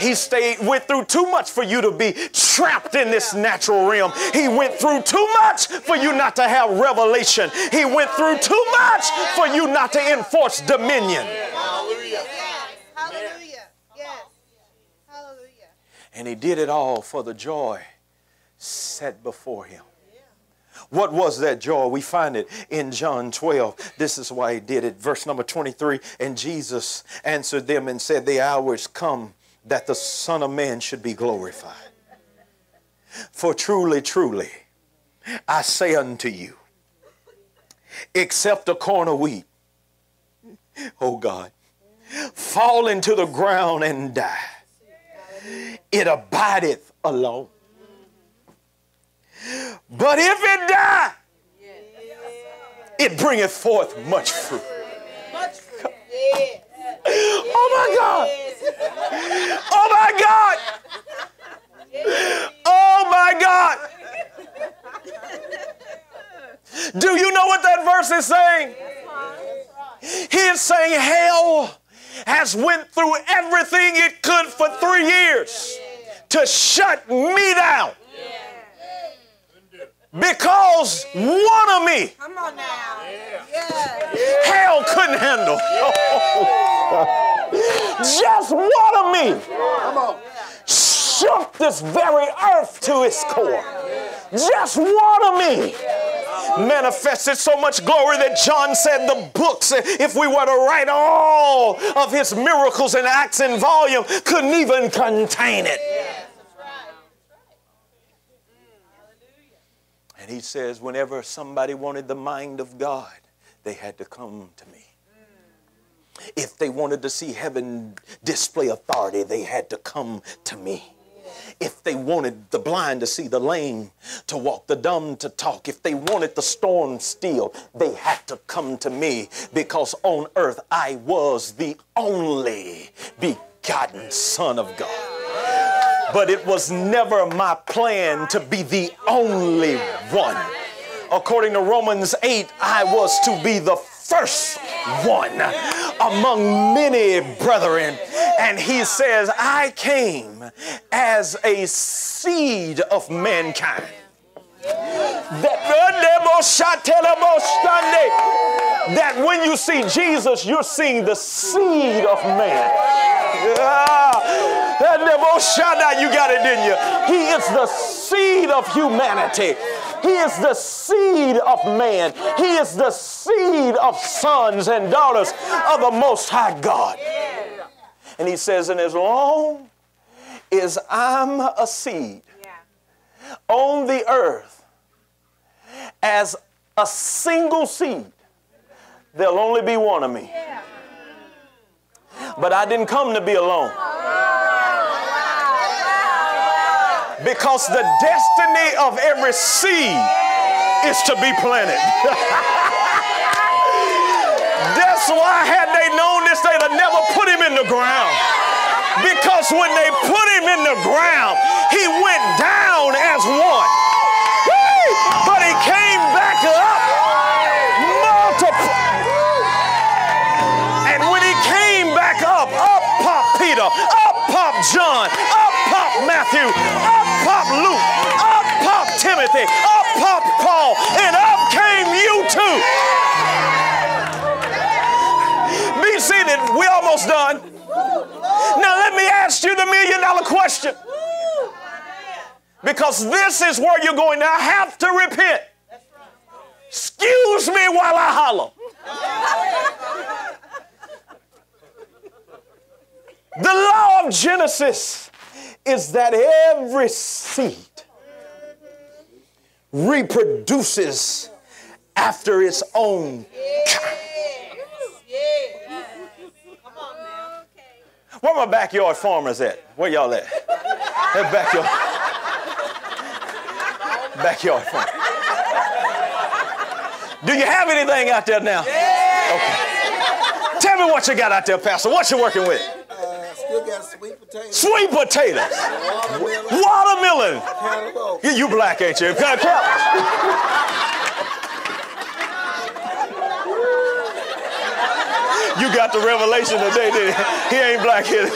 He stayed, went through too much for you to be trapped in this natural realm. He went through too much for you not to have revelation. He went through too much for you not to enforce dominion. And he did it all for the joy set before him. What was that joy? We find it in John 12. This is why he did it. Verse number 23 And Jesus answered them and said, The hour is come that the Son of Man should be glorified. For truly, truly, I say unto you, except a corn of wheat, oh God, fall into the ground and die it abideth alone. But if it die, it bringeth forth much fruit. Oh my God. Oh my God. Oh my God. Do you know what that verse is saying? He is saying hell has went through everything it could for three years to shut me down because one of me Come on now. Hell couldn't handle. Just one of me shook this very earth to its core. Just one of me manifested so much glory that John said the books, if we were to write all of his miracles and acts in volume, couldn't even contain it. And he says, whenever somebody wanted the mind of God, they had to come to me. If they wanted to see heaven display authority, they had to come to me. If they wanted the blind to see, the lame to walk, the dumb to talk, if they wanted the storm still, they had to come to me because on earth I was the only begotten Son of God. But it was never my plan to be the only one. According to Romans 8, I was to be the first one among many brethren. And he says, I came as a seed of mankind. That, when you see Jesus, you're seeing the seed of man. Ah, that you got it, didn't you? He is the seed of humanity. He is the seed of man. He is the seed of sons and daughters of the Most High God. And he says, and as long as I'm a seed on the earth as a single seed, there'll only be one of me. But I didn't come to be alone. Because the destiny of every seed is to be planted. *laughs* That's why, had they known this, they'd have never put him in the ground. Because when they put him in the ground, he went down as one. Timothy, up popped Paul, and up came you too. Be seated. We almost done. Now let me ask you the million dollar question. Because this is where you're going to have to repent. Excuse me while I holler. The law of Genesis is that every seed reproduces after its own kind. Where my backyard farmers at? Where y'all at? That backyard. Backyard farm. Do you have anything out there now? Okay. Tell me what you got out there, Pastor. What you working with? Got sweet potatoes. Sweet potatoes. Watermelon. Watermelon. cantaloupe. You, you black, ain't you? You got the revelation today, didn't you? He ain't black here.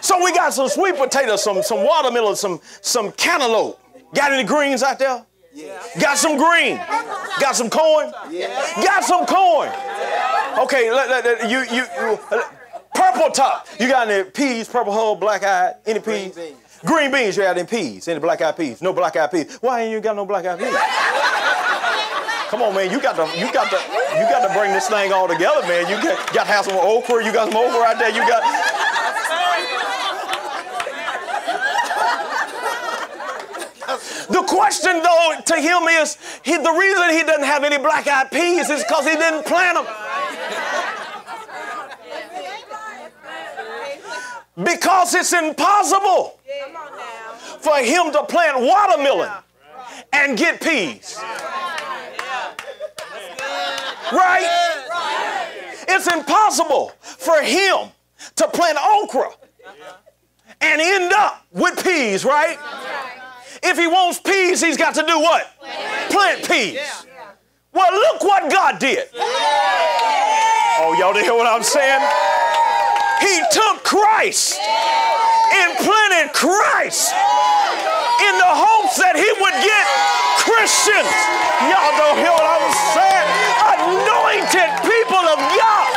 so we got some sweet potatoes, some, some watermelon, some, some cantaloupe. Got any greens out there? Yeah. Got some green. Got some corn. Yeah. Got some corn. Okay, let, let- let- you, you, you- purple top. You got any peas, purple hull, black eyed? Any peas? beans. Green beans, you got any peas? Any black eyed peas? No black eyed peas. Why ain't you got no black eyed peas? Come on, man. You got to, you got to, you got to bring this thing all together, man. You got, got to have some okra. You got some okra out there. You got. The question, though, to him is he, the reason he doesn't have any black eyed peas is because he didn't plant them. Because it's impossible for him to plant watermelon and get peas. Right? It's impossible for him to plant okra and end up with peas, right? If he wants peas, he's got to do what? Plant peas. Well, look what God did. Oh, y'all didn't hear what I'm saying? He took Christ and planted Christ in the hopes that he would get Christians. Y'all don't hear what I was saying? Anointed people of God.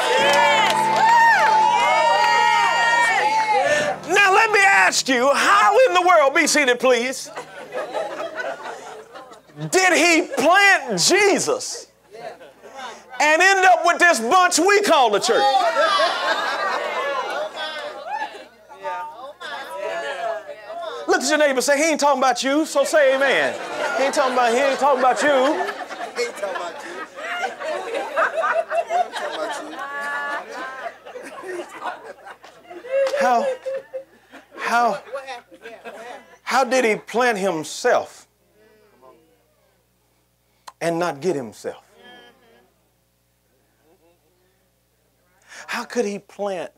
Now let me ask you, how in the world, be seated please, did he plant Jesus and end up with this bunch we call the church? Look at your neighbor say, he ain't talking about you, so say amen. He ain't talking about, he ain't talking about you. He ain't talking about you. He ain't talking about you. How, how, how did he plant himself and not get himself? How could he plant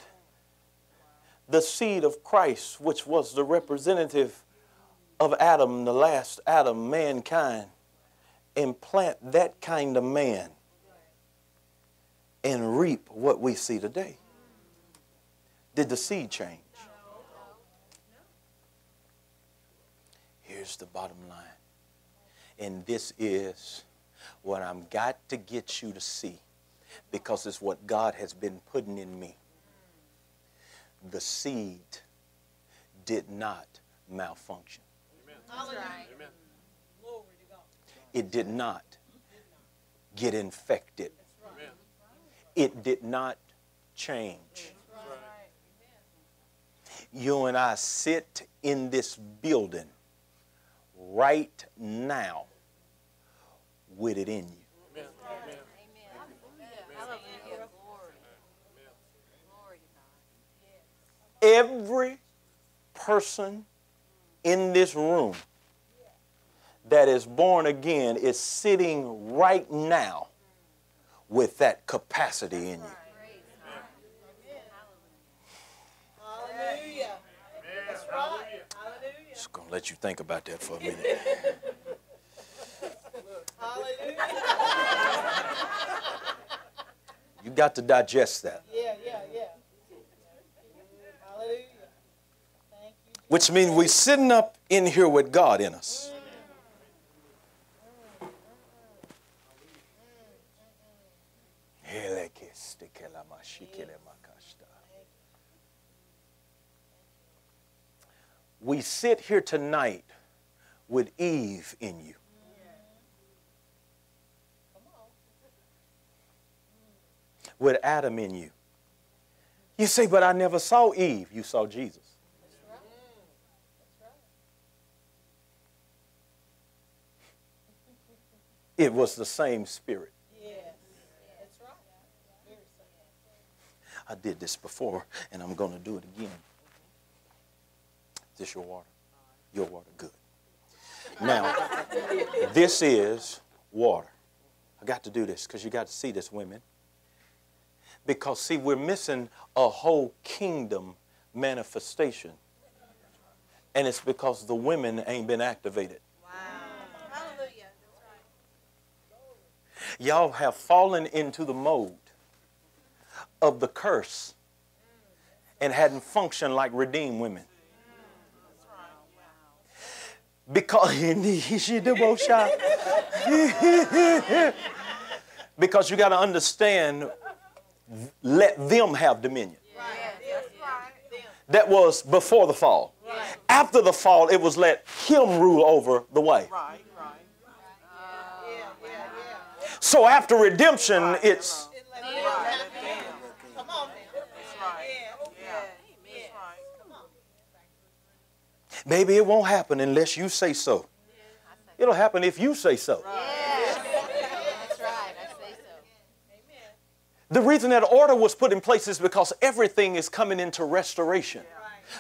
the seed of Christ, which was the representative of Adam, the last Adam, mankind, and plant that kind of man and reap what we see today? Did the seed change? Here's the bottom line. And this is what I'm got to get you to see because it's what God has been putting in me. The seed did not malfunction. It did not get infected. It did not change. You and I sit in this building right now with it in you. Every person in this room that is born again is sitting right now with that capacity in you. Hallelujah. That's right. Just gonna let you think about that for a minute. Hallelujah. You got to digest that. Yeah, yeah, yeah. Hallelujah. Thank you. Which means we're sitting up in here with God in us. We sit here tonight with Eve in you. With Adam in you. You say, but I never saw Eve. You saw Jesus. It was the same spirit. I did this before, and I'm going to do it again. Is this your water? Your water, good. Now, this is water. I got to do this because you got to see this, women. Because, see, we're missing a whole kingdom manifestation. And it's because the women ain't been activated. Y'all have fallen into the mode of the curse and hadn't functioned like redeemed women. Because *laughs* because you got to understand, let them have dominion. That was before the fall. After the fall, it was let him rule over the way. Right, right. Yeah, yeah, yeah. So after redemption, it's. Maybe it won't happen unless you say so. It'll happen if you say so. The reason that order was put in place is because everything is coming into restoration.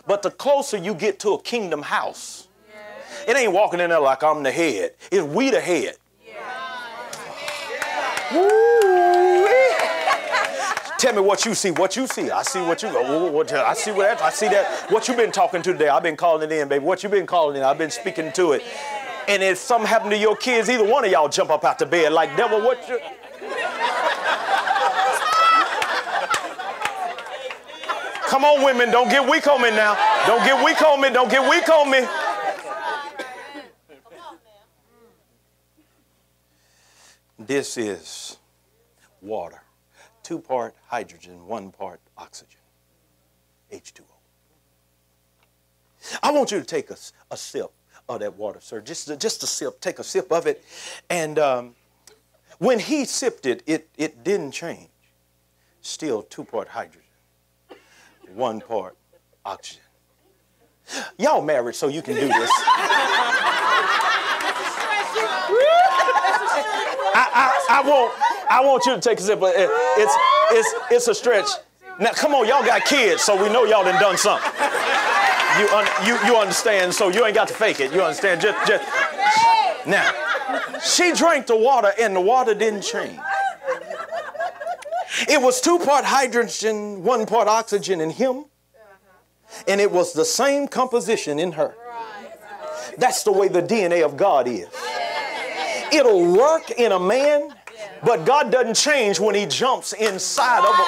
But the closer you get to a kingdom house, it ain't walking in there like I'm the head. It's we the head. Tell me what you see. What you see. I see what you. What, I see what I see that. What you been talking to today? I've been calling it in, baby. What you been calling in? I've been speaking to it. And if something happened to your kids, either one of y'all jump up out the bed like devil. What you? Come on, women. Don't get weak on me now. Don't get weak on me. Don't get weak on me. This is water. Two part hydrogen, one part oxygen. H2O. I want you to take a, a sip of that water, sir. Just, just a sip. Take a sip of it. And um, when he sipped it, it, it didn't change. Still two part hydrogen, one part oxygen. Y'all married so you can do this. *laughs* I, I, want, I want you to take a sip. But it, it's, it's, it's a stretch. Now, come on, y'all got kids, so we know y'all done done something. You, un, you, you understand, so you ain't got to fake it. You understand? Just, just. Now, she drank the water, and the water didn't change. It was two part hydrogen, one part oxygen in him, and it was the same composition in her. That's the way the DNA of God is. It'll work in a man, but God doesn't change when he jumps inside of a,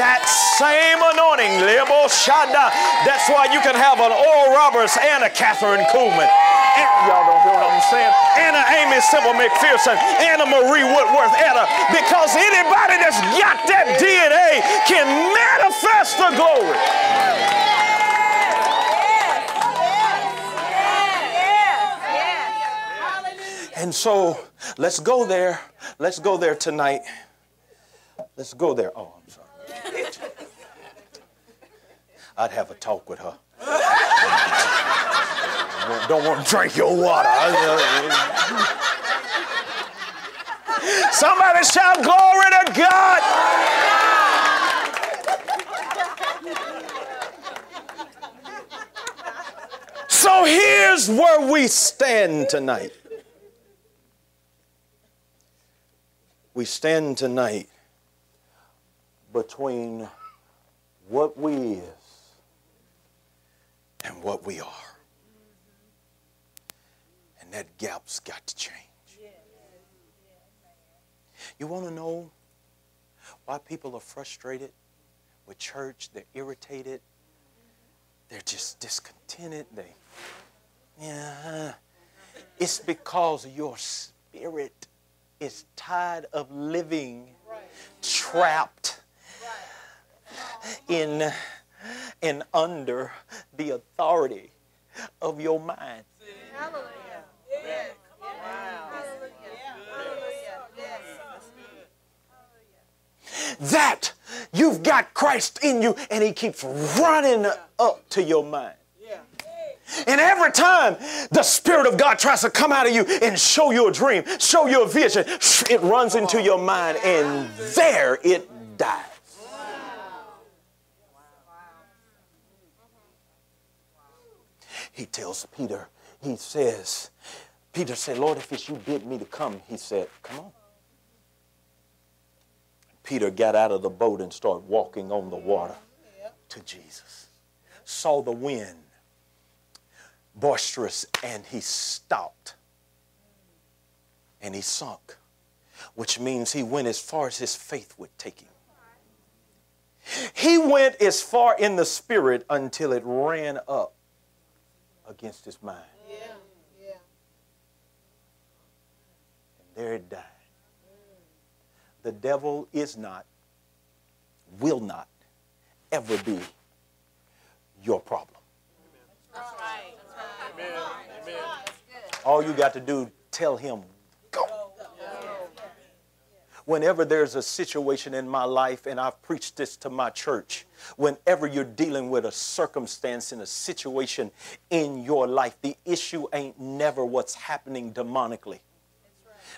that same anointing, Lebo Shada. That's why you can have an Oral Roberts and a Kathryn Kuhlman. And, y'all don't hear what I'm saying? And a Aimee Semple McPherson and a Marie Woodworth and a, because anybody that's got that DNA can manifest the glory. And so let's go there. Let's go there tonight. Let's go there. Oh, I'm sorry. I'd have a talk with her. *laughs* Don't want to drink your water. Somebody shout glory to God. So here's where we stand tonight. We stand tonight between what we is and what we are. And that gap's got to change. You want to know why people are frustrated with church? They're irritated. They're just discontented. They, yeah. It's because of your spirit is tired of living trapped in and under the authority of your mind. That you've got Christ in you and he keeps running up to your mind. And every time the Spirit of God tries to come out of you and show you a dream, show you a vision, it runs into your mind and there it dies. He tells Peter, he says, Peter said, Lord, if it's you bid me to come, he said, come on. Peter got out of the boat and started walking on the water to Jesus. Saw the wind boisterous and he stopped and he sunk, which means he went as far as his faith would take him. He went as far in the spirit until it ran up against his mind. And there it died. The devil is not, will not ever be your problem. All you got to do, tell him, go. Whenever there's a situation in my life, and I've preached this to my church, whenever you're dealing with a circumstance and a situation in your life, the issue ain't never what's happening demonically.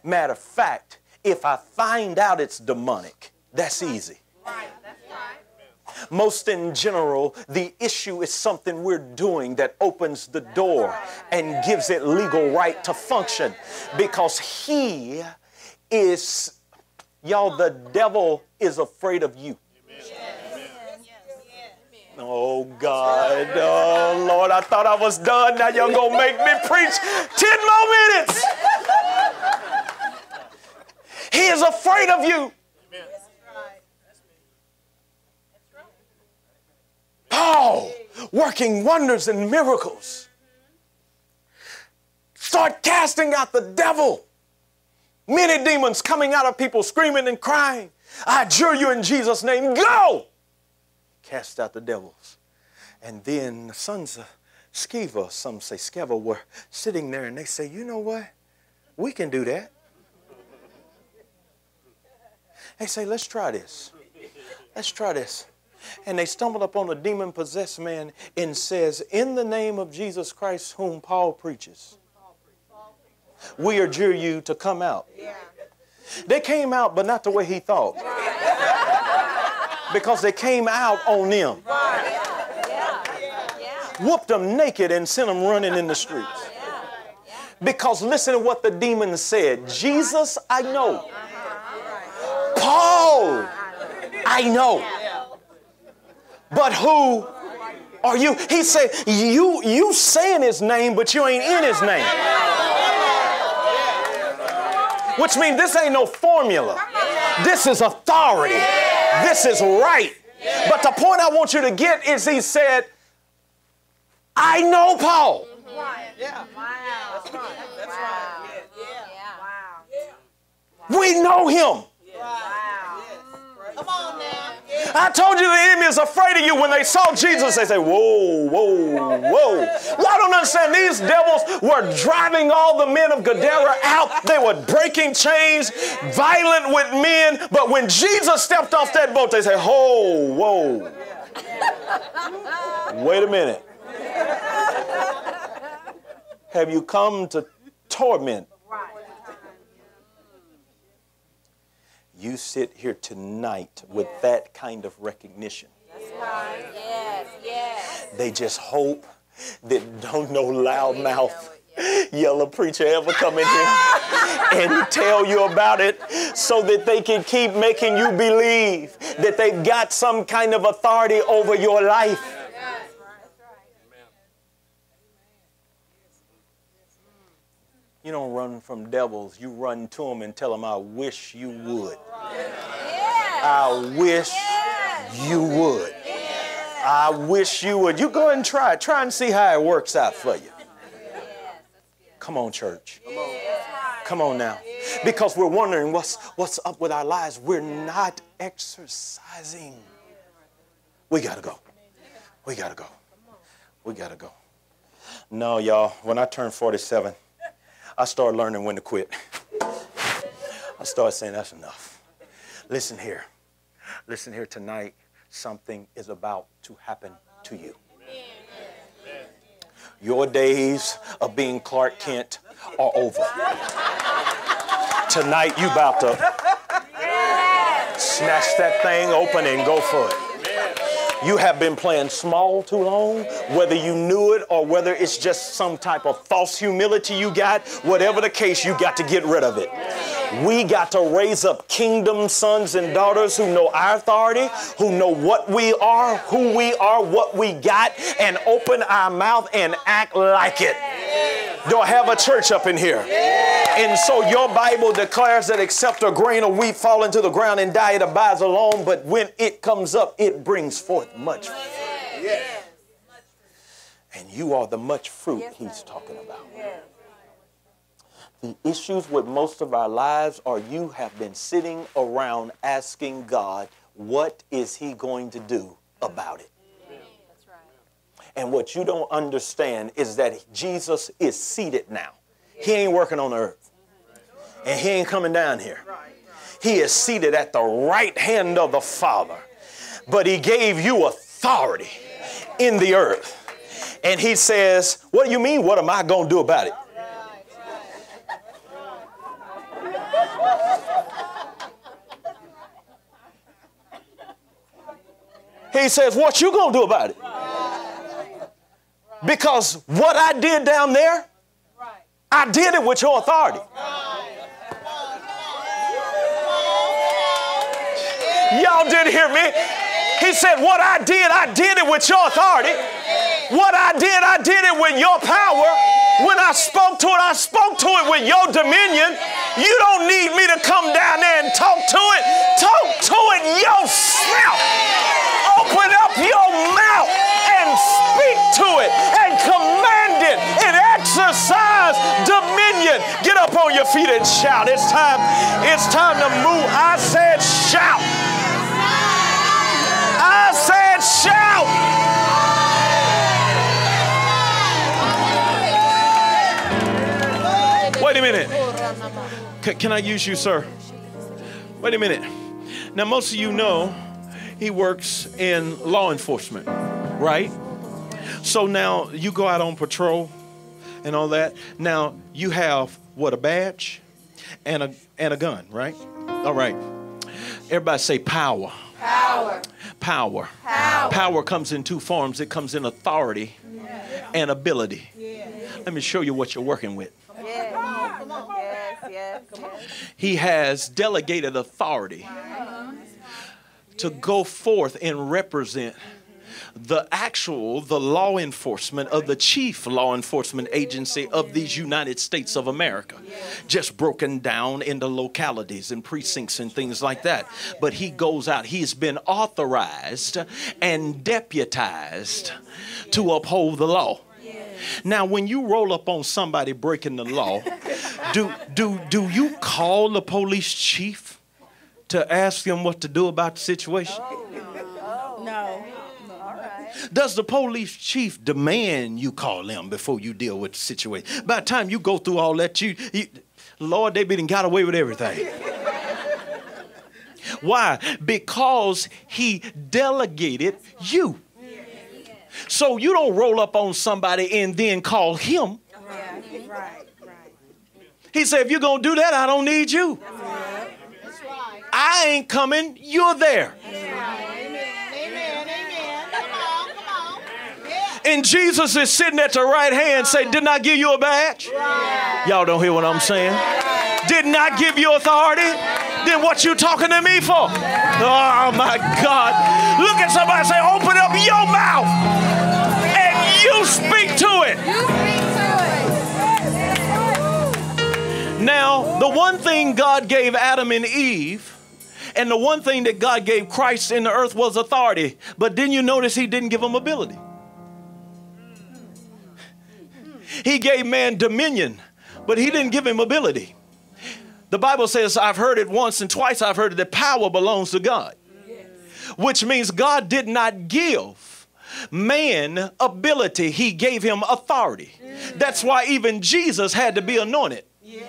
Matter of fact, if I find out it's demonic, that's easy. Most in general, the issue is something we're doing that opens the door and gives it legal right to function because he is, y'all, the devil is afraid of you. Oh God, oh Lord, I thought I was done. Now you're gonna make me preach 10 more minutes. He is afraid of you. Paul, working wonders and miracles. Start casting out the devil. Many demons coming out of people screaming and crying. I adjure you in Jesus' name, go! Cast out the devils. And then the sons of Sceva, some say Sceva, were sitting there and they say, you know what? We can do that. They say, let's try this. Let's try this. And they stumbled upon a demon possessed man and says, In the name of Jesus Christ, whom Paul preaches, we adjure you to come out. They came out, but not the way he thought. Because they came out on them. Whooped them naked and sent them running in the streets. Because listen to what the demon said Jesus, I know. Paul, I know. But who are you? He said, you, you saying his name, but you ain't in his name. Which means this ain't no formula. This is authority. This is right. But the point I want you to get is he said, I know Paul. Yeah. Wow. That's right. That's right. Yeah. Wow. We know him. Wow. Come on now. I told you the enemy is afraid of you. When they saw Jesus, they say, Whoa, whoa, whoa. Well, I don't understand. These devils were driving all the men of Gadara out. They were breaking chains, violent with men. But when Jesus stepped off that boat, they say, Oh, whoa. Wait a minute. Have you come to torment? You sit here tonight with that kind of recognition. Yes, yes. They just hope that don't no loudmouth yellow preacher ever come in here and tell you about it so that they can keep making you believe that they've got some kind of authority over your life. You don't run from devils, you run to them and tell them, I wish you would. I wish you would. I wish you would. You go and try it. Try and see how it works out for you. Come on, church. Come on now. Because we're wondering what's, what's up with our lives. We're not exercising. We got to go. We got to go. We got to go. No, y'all, when I turned 47, I started learning when to quit. I started saying, that's enough. Listen here. Listen here tonight. Something is about to happen to you. Your days of being Clark Kent are over. Tonight, you about to snatch that thing open and go for it. You have been playing small too long, whether you knew it or whether it's just some type of false humility you got, whatever the case, you got to get rid of it. We got to raise up kingdom sons and daughters who know our authority, who know what we are, who we are, what we got, and open our mouth and act like it. Do I have a church up in here? And so your Bible declares that except a grain of wheat fall into the ground and die, it abides alone, but when it comes up, it brings forth much fruit. And you are the much fruit he's talking about. The issues with most of our lives are you have been sitting around asking God, what is he going to do about it? And what you don't understand is that Jesus is seated now. He ain't working on earth. And he ain't coming down here. He is seated at the right hand of the Father. But he gave you authority in the earth. And he says, What do you mean? What am I going to do about it? He says, What you gonna do about it? Because what I did down there, I did it with your authority. Y'all didn't hear me. He said, What I did, I did it with your authority. What I did, I did it with your power. When I spoke to it, I spoke to it with your dominion. You don't need me to come down there and talk to it. Talk to it yourself. Open up your mouth to it and command it and exercise dominion. Get up on your feet and shout. It's time. It's time to move. I said shout. I said shout. Wait a minute. C- can I use you, sir? Wait a minute. Now, most of you know he works in law enforcement, right? So now you go out on patrol and all that. Now you have what a badge and a and a gun, right? All right. Everybody say power. Power. Power. Power. Power comes in two forms. It comes in authority and ability. Let me show you what you're working with. Yes. Yes, yes, yes. He has delegated authority to go forth and represent the actual the law enforcement of the chief law enforcement agency of these United States of America just broken down into localities and precincts and things like that but he goes out he's been authorized and deputized to uphold the law now, when you roll up on somebody breaking the law, do, do, do you call the police chief to ask them what to do about the situation? Oh, no. Oh, All right. Does the police chief demand you call them before you deal with the situation? By the time you go through all that, you, you Lord, they been got away with everything. *laughs* Why? Because he delegated you. So you don't roll up on somebody and then call him. He said, if you're going to do that, I don't need you. I ain't coming, you're there. Amen. Amen. Come on. Come on. Yeah. And Jesus is sitting at the right hand, say, Didn't I give you a badge? Y'all don't hear what I'm saying? Didn't I give you authority? Then what you talking to me for? Oh my God. Look at somebody say, open up your mouth and you speak to it. Now, the one thing God gave Adam and Eve, and the one thing that God gave Christ in the earth was authority. But didn't you notice he didn't give them ability? He gave man dominion, but he didn't give him ability. The Bible says, I've heard it once and twice, I've heard it that power belongs to God, which means God did not give man ability, he gave him authority. That's why even Jesus had to be anointed.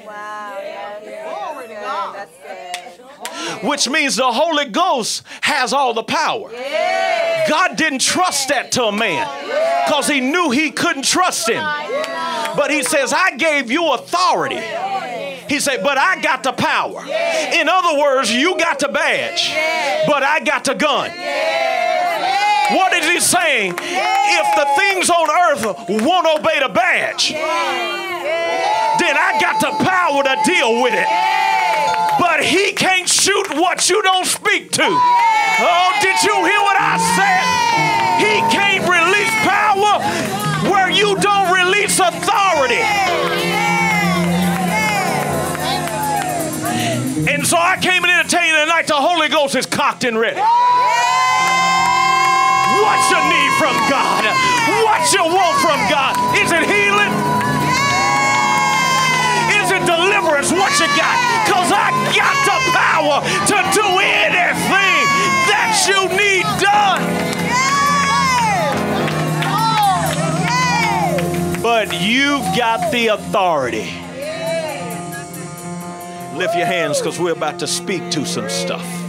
Wow Glory to God. That's good. Which means the Holy Ghost has all the power. God didn't trust that to a man because he knew he couldn't trust him. But he says, I gave you authority. He said, but I got the power. In other words, you got the badge, but I got the gun. What is he saying? If the things on earth won't obey the badge, then I got the power to deal with it but he can't shoot what you don't speak to. Oh, did you hear what I said? He can't release power where you don't release authority. And so I came in to tell you tonight the Holy Ghost is cocked and ready. What you need from God? What you want from God? Is it healing? Power to do anything that you need done. But you've got the authority. Lift your hands because we're about to speak to some stuff.